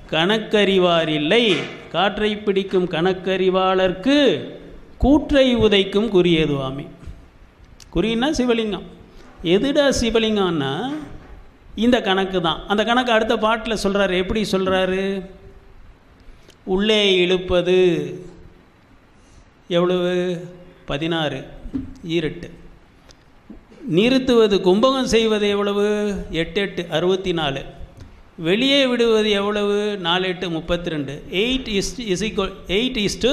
கணக்கறிவார் இல்லை காற்றை பிடிக்கும் கணக்கறிவாளர்க்கு கூற்றை உதைக்கும் குறியதுவாமே குறின்னா சிவலிங்கம். எதுடா சிவலிங்கம்னா இந்த கணக்கு தான். அந்த கணக்கு அடுத்த பாட்டில் சொல்கிறாரு எப்படி சொல்கிறாரு உள்ளே இழுப்பது எவ்வளவு? பதினாறு. ஈரெட்டு. நிறுத்துவது கும்பகம் செய்வது எவ்வளவு? எட்டு எட்டு அறுபத்தி நாலு வெளியே விடுவது எவ்வளவு? நாலு எட்டு முப்பத்தி ரெண்டு eight is is equal eight is to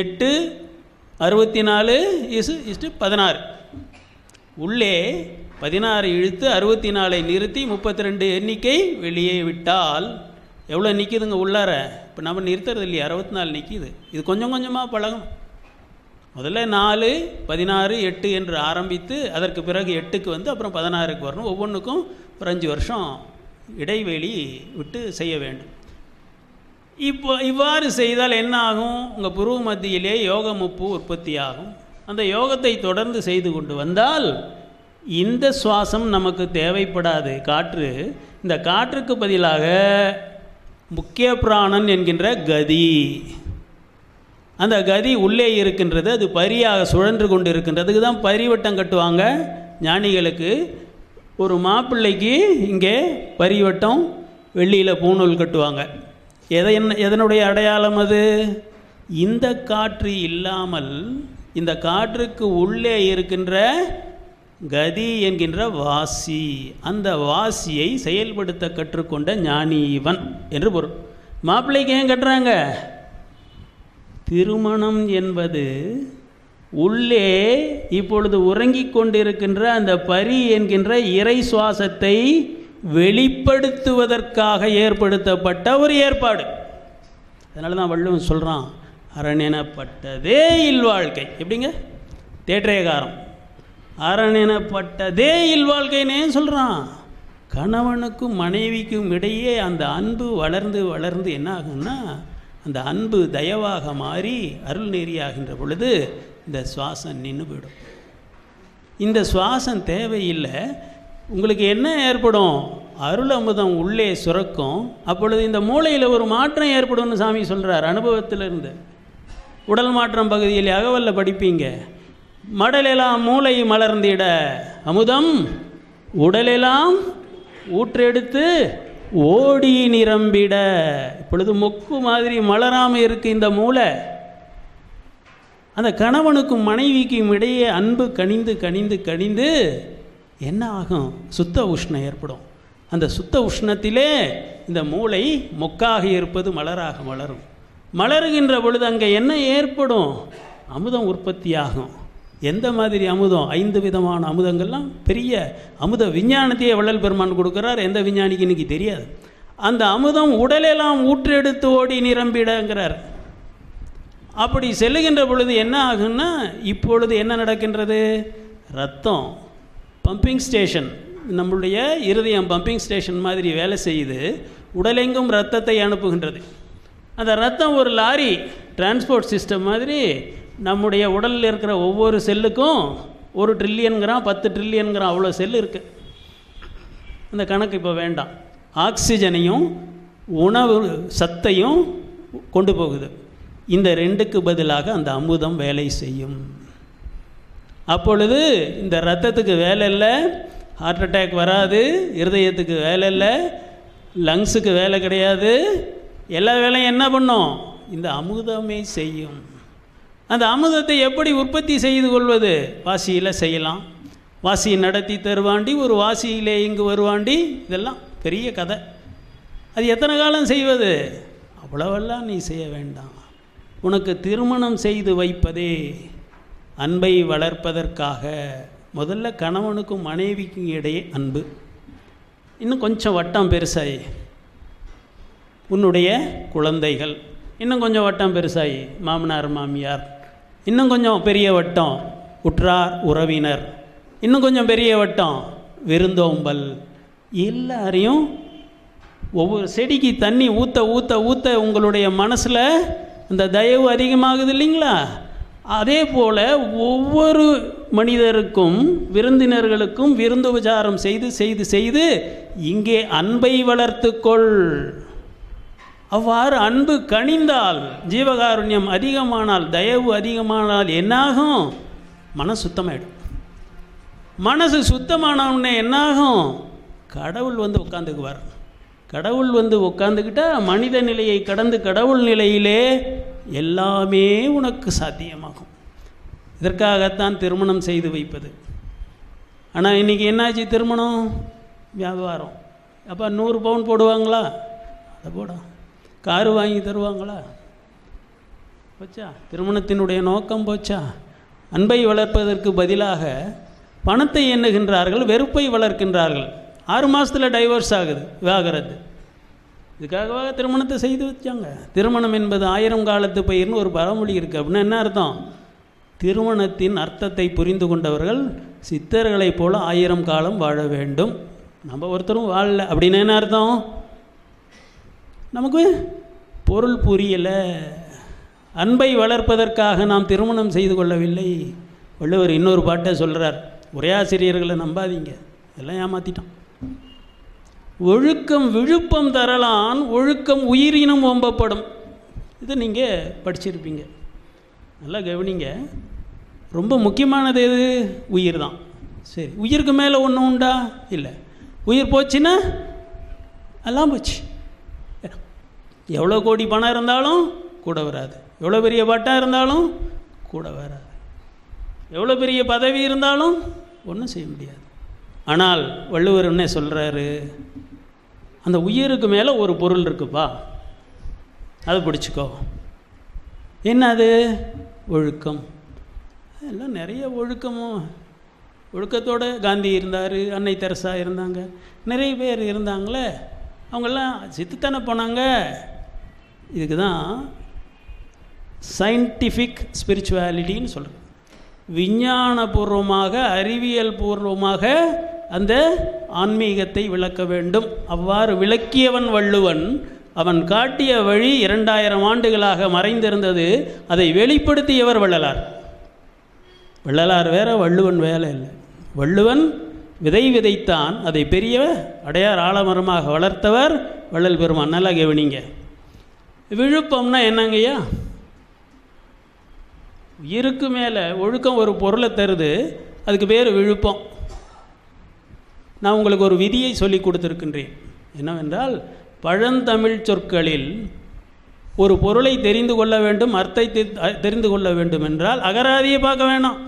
எட்டு அறுபத்தி நாலு இஸ் இஸ்டு பதினாறு. உள்ளே பதினாறு இழுத்து அறுபத்தி நாலை நிறுத்தி முப்பத்தி ரெண்டு எண்ணிக்கை வெளியே விட்டால் எவ்வளோ நிற்கிதுங்க உள்ளார? இப்போ நம்ம நிறுத்துறது இல்லையா அறுபத்தி நாலு நிற்கிது இது கொஞ்சம் கொஞ்சமாக பழகும் முதல்ல நாலு பதினாறு எட்டு என்று ஆரம்பித்து அதற்கு பிறகு எட்டுக்கு வந்து அப்புறம் பதினாறுக்கு வரணும். ஒவ்வொன்றுக்கும் ஒரு அஞ்சு வருஷம் இடைவெளி விட்டு செய்ய வேண்டும். இப்போ இவ்வாறு செய்தால் என்ன ஆகும்? உங்கள் புருவ மத்தியிலே யோக முப்பு உற்பத்தி ஆகும். அந்த யோகத்தை தொடர்ந்து செய்து கொண்டு வந்தால் இந்த சுவாசம் நமக்கு தேவைப்படாது. காற்று இந்த காற்றுக்கு பதிலாக முக்கிய பிராணன் என்கின்ற கதி. அந்த கதி உள்ளே இருக்கின்றது அது பரியாக சுழன்று கொண்டு இருக்கின்றதுக்கு தான் பரிவட்டம் கட்டுவாங்க. ஞானிகளுக்கு ஒரு மாப்பிள்ளைக்கு இங்கே பரிவட்டம் வெள்ளியில் பூணூல் கட்டுவாங்க. எதை என்ன எதனுடைய அடையாளம் அது? இந்த காற்று இல்லாமல் இந்த காற்றுக்கு உள்ளே இருக்கின்ற கதி என்கின்ற வாசி அந்த வாசியை செயல்படுத்த கற்றுக்கொண்ட ஞானி இவன் என்று பொருள். மாப்பிள்ளைக்கு ஏன் கட்டுறாங்க? திருமணம் என்பது உள்ளே இப்பொழுது உறங்கிக் கொண்டிருக்கின்ற அந்த பரி என்கின்ற இறை சுவாசத்தை வெளிப்படுத்துவதற்காக ஏற்படுத்தப்பட்ட ஒரு ஏற்பாடு. அதனால தான் வள்ளுவன் சொல்கிறான் அரணெனப்பட்டதே இல்வாழ்க்கை. எப்படிங்க? தேற்றையகாரம். அரணெனப்பட்டதே இல்வாழ்க்கைன்னே சொல்கிறான் கணவனுக்கும் மனைவிக்கும் இடையே அந்த அன்பு வளர்ந்து வளர்ந்து என்ன ஆகும்னா அந்த அன்பு தயவாக மாறி அருள் நெறியாகின்ற பொழுது இந்த சுவாசம் நின்று போயிடும். இந்த சுவாசம் தேவையில்லை. உங்களுக்கு என்ன ஏற்படும்? அருள் அமுதம் உள்ளே சுரக்கும். அப்பொழுது இந்த மூளையில் ஒரு மாற்றம் ஏற்படும்னு சாமி சொல்கிறார் அனுபவத்திலிருந்து. உடல் மாற்றம் பகுதியில் அகவல்ல படிப்பீங்க. மடலெல்லாம் மூளை மலர்ந்திட அமுதம் உடலெல்லாம் ஊற்றெடுத்து ஓடி நிரம்பிட பொழுது மொக்கு மாதிரி மலராமல் இருக்கு இந்த மூளை. அந்த கணவனுக்கும் மனைவிக்கும் இடையே அன்பு கனிந்து கனிந்து கனிந்து என்ன ஆகும்? சுத்த உஷ்ணம் ஏற்படும். அந்த சுத்த உஷ்ணத்திலே இந்த மூளை மொக்காக இருப்பது மலராக மலரும். மலருகின்ற பொழுது அங்கே என்ன ஏற்படும்? அமுதம் உற்பத்தியாகும். எந்த மாதிரி அமுதம்? ஐந்து விதமான அமுதங்கள்லாம் பெரிய அமுத விஞ்ஞானத்தையே வள்ளல் பெருமான் கொடுக்குறார். எந்த விஞ்ஞானிக்கு இன்றைக்கி தெரியாது. அந்த அமுதம் உடலெல்லாம் ஊற்றெடுத்து ஓடி நிரம்பிடங்கிறார். அப்படி செல்லுகின்ற பொழுது என்ன ஆகுன்னா இப்பொழுது என்ன நடக்கின்றது? ரத்தம் பம்பிங் ஸ்டேஷன் நம்மளுடைய இருதயம் பம்பிங் ஸ்டேஷன் மாதிரி வேலை செய்து உடலெங்கும் ரத்தத்தை அனுப்புகின்றது. அந்த ரத்தம் ஒரு லாரி டிரான்ஸ்போர்ட் சிஸ்டம் மாதிரி நம்முடைய உடலில் இருக்கிற ஒவ்வொரு செல்லுக்கும் ஒரு ட்ரில்லியன்கிறான் பத்து ட்ரில்லியன்கிறான் அவ்வளோ செல் இருக்குது அந்த கணக்கு இப்போ வேண்டாம். ஆக்சிஜனையும் உணவு சத்தையும் கொண்டு போகுது. இந்த ரெண்டுக்கு பதிலாக அந்த அமுதம் வேலை செய்யும். அப்பொழுது இந்த ரத்தத்துக்கு வேலை இல்லை ஹார்ட் அட்டாக் வராது இருதயத்துக்கு வேலை இல்லை லங்ஸுக்கு வேலை கிடையாது. எல்லா வேலையும் என்ன பண்ணும்? இந்த அமுதமே செய்யும். அந்த அமுதத்தை எப்படி உற்பத்தி செய்து கொள்வது? வாசியில் செய்யலாம். வாசி நடத்தி தருவாண்டி ஒரு வாசியிலே இங்கு வருவாண்டி இதெல்லாம். பெரிய கதை. அது எத்தனை காலம் செய்வது? அவ்வளவெல்லாம் நீ செய்ய வேண்டாம். உனக்கு திருமணம் செய்து வைப்பதே அன்பை வளர்ப்பதற்காக. முதல்ல கணவனுக்கும் மனைவிக்கும் இடையே அன்பு. இன்னும் கொஞ்சம் வட்டம் பெருசாயி. உன்னுடைய குழந்தைகள். இன்னும் கொஞ்சம் வட்டம் பெருசாயி. மாமனார் மாமியார். இன்னும் கொஞ்சம் பெரிய வட்டம். உற்றார் உறவினர். இன்னும் கொஞ்சம் பெரிய வட்டம். விருந்தோம்பல். எல்லாரையும் ஒவ்வொரு செடிக்கு தண்ணி ஊற்ற ஊற்ற ஊற்ற உங்களுடைய மனசில் அந்த தயவு அதிகமாகுது இல்லைங்களா? அதே போல் ஒவ்வொரு மனிதருக்கும் விருந்தினர்களுக்கும் விருந்து உபச்சாரம் செய்து செய்து செய்து இங்கே அன்பை வளர்த்துக்கொள். அவ்வாறு அன்பு கனிந்தால் ஜீவகாருண்யம் அதிகமானால் தயவு அதிகமானால் என்னாகும்? மன சுத்தமாயிடும். மனசு சுத்தமான உடனே என்னாகும்? கடவுள் வந்து உட்காந்துக்குவார் கடவுள் வந்து உட்காந்துக்கிட்டா மனித நிலையை கடந்து கடவுள் நிலையிலே எல்லாமே உனக்கு சாத்தியமாகும். இதற்காகத்தான் திருமணம் செய்து வைப்பது. ஆனால் இன்றைக்கி என்னாச்சு திருமணம்? வியாபாரம். அப்போ நூறு பவுன் போடுவாங்களா? அதை போட. காரு வாங்கி தருவாங்களா? போச்சா? திருமணத்தினுடைய நோக்கம் போச்சா? அன்பை வளர்ப்பதற்கு பதிலாக பணத்தை எண்ணுகின்றார்கள் வெறுப்பை வளர்க்கின்றார்கள். ஆறு மாதத்தில் டைவர்ஸ் ஆகுது விவாகரத்து இதுக்காகவாக திருமணத்தை செய்து வச்சாங்க. திருமணம் என்பது ஆயிரம் காலத்து பயிர்னு ஒரு பழமொழி இருக்குது அப்படின்னா என்ன அர்த்தம்? திருமணத்தின் அர்த்தத்தை புரிந்து கொண்டவர்கள் சித்தர்களைப் போல ஆயிரம் காலம் வாழ வேண்டும். நம்ம ஒருத்தரும் வாழல. அப்படின்னு என்ன அர்த்தம்? நமக்கு பொருள் புரியலை. அன்பை வளர்ப்பதற்காக நாம் திருமணம் செய்து கொள்ளவில்லை. வள்ளுவர் இன்னொரு பாட்டை சொல்கிறார் உரையாசிரியர்களை நம்பாதீங்க. எல்லாம் ஏமாற்றிட்டான் ஒழுக்கம் விழுப்பம் தரலான் ஒழுக்கம் உயிரினும் ஓம்பப்படும். இது நீங்கள் படிச்சிருப்பீங்க. நல்லா கவனிங்க. ரொம்ப முக்கியமானது எது? உயிர் தான். சரி உயிருக்கு மேலே ஒன்று உண்டா? இல்லை. உயிர் போச்சுன்னா? எல்லாம் போச்சு. எவ்வளோ கோடி பணம் இருந்தாலும் கூட வராது. எவ்வளோ பெரிய பட்டம் இருந்தாலும் கூட வராது. எவ்வளோ பெரிய பதவி இருந்தாலும் ஒன்றும் செய்ய முடியாது. ஆனால் வள்ளுவர் என்ன சொல்கிறாரு அந்த உயிருக்கு மேலே ஒரு பொருள் இருக்குப்பா. அதை பிடிச்சிக்கோ. என்ன அது ஒழுக்கம். எல்லாம் நிறைய ஒழுக்கமும் ஒழுக்கத்தோடு காந்தி இருந்தார் அன்னை தெரசா இருந்தாங்க. நிறைய பேர் இருந்தாங்களே. அவங்கெல்லாம் சித்துத்தானே போனாங்க. இதுக்கு தான் சயின்டிஃபிக் ஸ்பிரிச்சுவாலிட்டின்னு சொல்கிறேன் விஞ்ஞானபூர்வமாக அறிவியல் பூர்வமாக அந்த ஆன்மீகத்தை விளக்க வேண்டும். அவ்வாறு விளக்கியவன் வள்ளுவன் அவன் காட்டிய வழி இரண்டாயிரம் ஆண்டுகளாக மறைந்திருந்தது அதை வெளிப்படுத்தியவர் வள்ளலார். வள்ளலார் வேற வள்ளுவன் வேலை இல்லை. வள்ளுவன் விதை விதைத்தான் அதை பெரிய அடையார் ஆலமரமாக வளர்த்தவர் வள்ளல் பெருமான். நல்லா கவனிங்க. விழுப்பம்னா என்னங்கய்யா? உயிருக்கு மேலே ஒழுக்கம் ஒரு பொருளை தருது அதுக்கு பேர் விழுப்பம். நான் உங்களுக்கு ஒரு விதியை சொல்லி கொடுத்துருக்கின்றேன். என்னவென்றால் பழந்தமிழ் சொற்களில் ஒரு பொருளை தெரிந்து கொள்ள வேண்டும் அர்த்தத்தை தெரிந்து கொள்ள வேண்டும் என்றால் அகராதியை பார்க்க வேணாம்.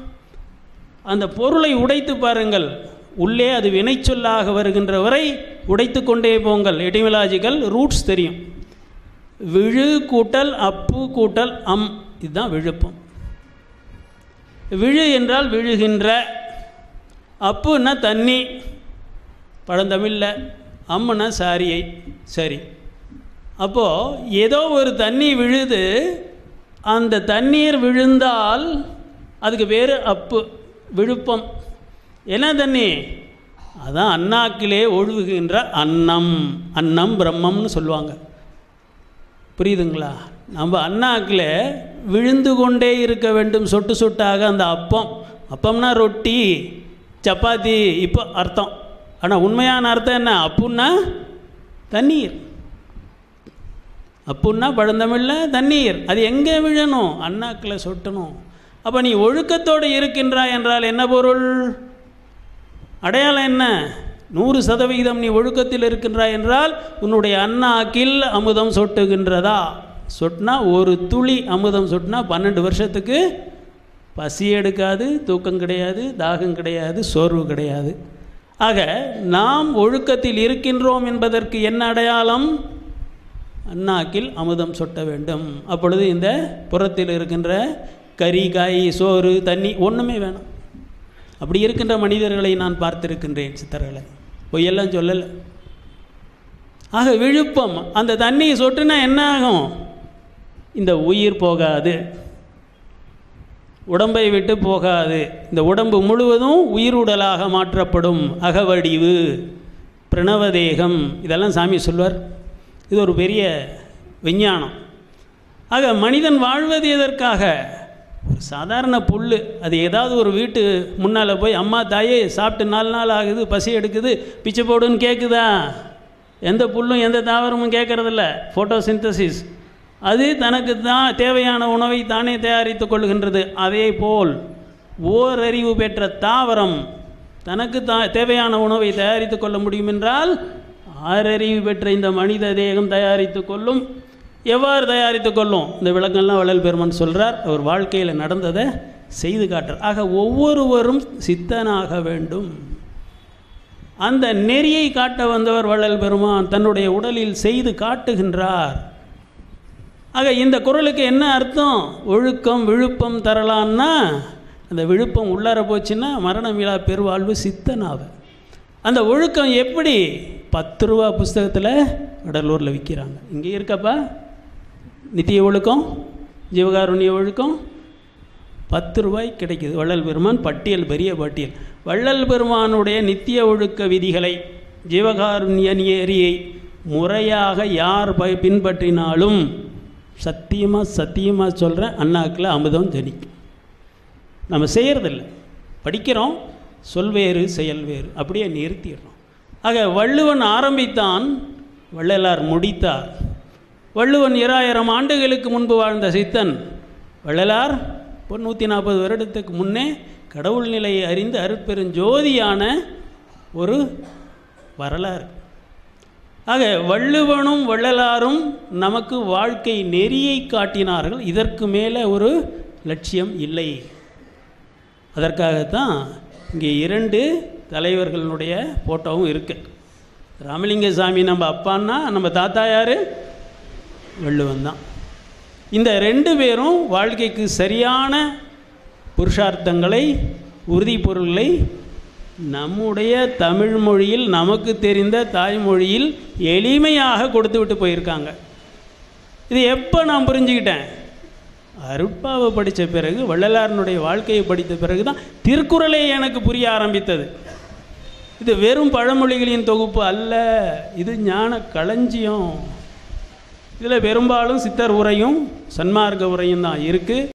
அந்த பொருளை உடைத்து பாருங்கள். உள்ளே அது வினைச்சொல்லாக வருகின்ற வரை உடைத்து கொண்டே போங்கள். எட்டிமலாஜிக்கல் ரூட்ஸ் தெரியும். விழு கூட்டல் அப்பு கூட்டல் அம். இதுதான் விழுப்பம். விழு என்றால் விழுகின்ற அப்புன்னா தண்ணி. பழந்தமிழில் அம்மனா சாரியை. சரி. அப்போது ஏதோ ஒரு தண்ணி விழுது அந்த தண்ணீர் விழுந்தால் அதுக்கு வேறு அப்பு விழுப்பம். என்ன தண்ணி? அதான் அண்ணாக்கிலே ஒழுகுகின்ற அன்னம். அன்னம் பிரம்மம்னு சொல்லுவாங்க. புரியுதுங்களா? நம்ம அண்ணாக்கில் விழுந்து கொண்டே இருக்க வேண்டும் சொட்டு சொட்டாக அந்த அப்பம். அப்பம்னா ரொட்டி சப்பாத்தி இப்போ அர்த்தம். ஆனால் உண்மையான அர்த்தம் என்ன? அப்புன்னா தண்ணீர். அப்புன்னா பழந்தமிழில் தண்ணீர். அது எங்கே விழணும்? அண்ணாக்கில் சொட்டணும். அப்போ நீ ஒழுக்கத்தோடு இருக்கின்றாய் என்றால் என்ன பொருள்? அடையாளம் என்ன? நூறு சதவிகிதம் நீ ஒழுக்கத்தில் இருக்கின்றாய் என்றால் உன்னுடைய அண்ணாக்கில் அமுதம் சொட்டுகின்றதா? சொட்டினா ஒரு துளி அமுதம் சொட்டினா பன்னெண்டு வருஷத்துக்கு பசி எடுக்காது தூக்கம் கிடையாது தாகம் கிடையாது சோர்வு கிடையாது. ஆக நாம் ஒழுக்கத்தில் இருக்கின்றோம் என்பதற்கு என்ன அடையாளம்? அண்ணாக்கில் அமுதம் சொட்ட வேண்டும். அப்பொழுது இந்த புறத்தில் இருக்கின்ற கறி காய் சோறு தண்ணி ஒன்றுமே வேணாம். அப்படி இருக்கின்ற மனிதர்களை நான் பார்த்திருக்கின்றேன் சித்தர்களை. பொய்யெல்லாம் சொல்லலை. ஆக விழுப்பம் அந்த தண்ணியை சொட்டுனா என்ன ஆகும்? இந்த உயிர் போகாது. உடம்பை விட்டு போகாது. இந்த உடம்பு முழுவதும் உயிருடலாக மாற்றப்படும் அகவடிவு பிரணவதேகம் இதெல்லாம் சாமி சொல்வார். இது ஒரு பெரிய விஞ்ஞானம். ஆக மனிதன் வாழ்வது எதற்காக? ஒரு சாதாரண புல் அது ஏதாவது ஒரு வீட்டு முன்னால் போய் அம்மா தாயே சாப்பிட்டு நாலு நாள் ஆகுது பசி எடுக்குது பிச்சை போடுன்னு கேட்குதா எந்த புல்லும் எந்த தாவரமும் கேட்குறதில்ல ஃபோட்டோ சிந்தசிஸ் அது தனக்கு தான் தேவையான உணவை தானே தயாரித்து கொள்கின்றது. அதே போல் ஓரறிவு பெற்ற தாவரம் தனக்கு தா தேவையான உணவை தயாரித்து கொள்ள முடியும் என்றால் ஆறறிவு பெற்ற இந்த மனித தேகம் தயாரித்து கொள்ளும். எவ்வாறு தயாரித்து கொள்ளும்? இந்த விளக்கம்லாம் வள்ளல் பெருமான் சொல்கிறார் அவர் வாழ்க்கையில் நடந்ததை செய்து காட்டுறார். ஆக ஒவ்வொருவரும் சித்தனாக வேண்டும். அந்த நெறியை காட்ட வந்தவர் வள்ளல் பெருமான் தன்னுடைய உடலில் செய்து காட்டுகின்றார். ஆக இந்த குரலுக்கு என்ன அர்த்தம்? ஒழுக்கம் விழுப்பம் தரலான்னா அந்த விழுப்பம் உள்ளார போச்சுன்னா மரணமிழா பெருவாழ்வு சித்தனாவை. அந்த ஒழுக்கம் எப்படி? பத்து ரூபா புஸ்தகத்தில் வடலூரில் விற்கிறாங்க இங்கே இருக்கப்பா. நித்திய ஒழுக்கம் ஜீவகாருண்ய ஒழுக்கம் பத்து ரூபாய் கிடைக்குது. வள்ளல் பெருமான் பட்டியல் பெரிய பட்டியல். வள்ளல் பெருமானுடைய நித்திய ஒழுக்க விதிகளை ஜீவகாருண்ய நியரியை முறையாக யார் ப பின்பற்றினாலும் சத்தியமாக சத்தியமாக சொல்கிறேன் அண்ணாக்கில் அமுதம் ஜனிக்கும். நம்ம செய்கிறதில்ல படிக்கிறோம் சொல் வேறு செயல் வேறு. அப்படியே நிறுத்திடுறோம். ஆக வள்ளுவன் ஆரம்பித்தான் வள்ளலார் முடித்தார். வள்ளுவன் இராயிரம் ஆண்டுகளுக்கு முன்பு வாழ்ந்த சித்தன் வள்ளலார் இப்போ நூற்றி நாற்பது வருடத்துக்கு முன்னே கடவுள் நிலையை அறிந்து அருட்பெருஞ்சோதியான ஒரு வரலாறு. ஆக வள்ளுவனும் வள்ளலாரும் நமக்கு வாழ்க்கை நெறியை காட்டினார்கள். இதற்கு மேலே ஒரு லட்சியம் இல்லை. அதற்காகத்தான் இங்கே இரண்டு தலைவர்களுடைய ஃபோட்டோவும் இருக்கு. ராமலிங்க சாமி நம்ம அப்பான்னா நம்ம தாத்தா யார்? வள்ளுவன் தான். இந்த ரெண்டு பேரும் வாழ்க்கைக்கு சரியான புருஷார்த்தங்களை உறுதி பொருள்களை நம்முடைய தமிழ் மொழியில் நமக்கு தெரிந்த தாய்மொழியில் எளிமையாக கொடுத்து விட்டு போயிருக்காங்க. இது எப்போ நான் புரிஞ்சுக்கிட்டேன்? அருட்பாவை படித்த பிறகு வள்ளலாரனுடைய வாழ்க்கையை படித்த பிறகு தான் திருக்குறளே எனக்கு புரிய ஆரம்பித்தது. இது வெறும் பழமொழிகளின் தொகுப்பு அல்ல இது ஞான களஞ்சியம். இதில் பெரும்பாலும் சித்தர் உரையும் சன்மார்க்க உரையும் தான் இருக்குது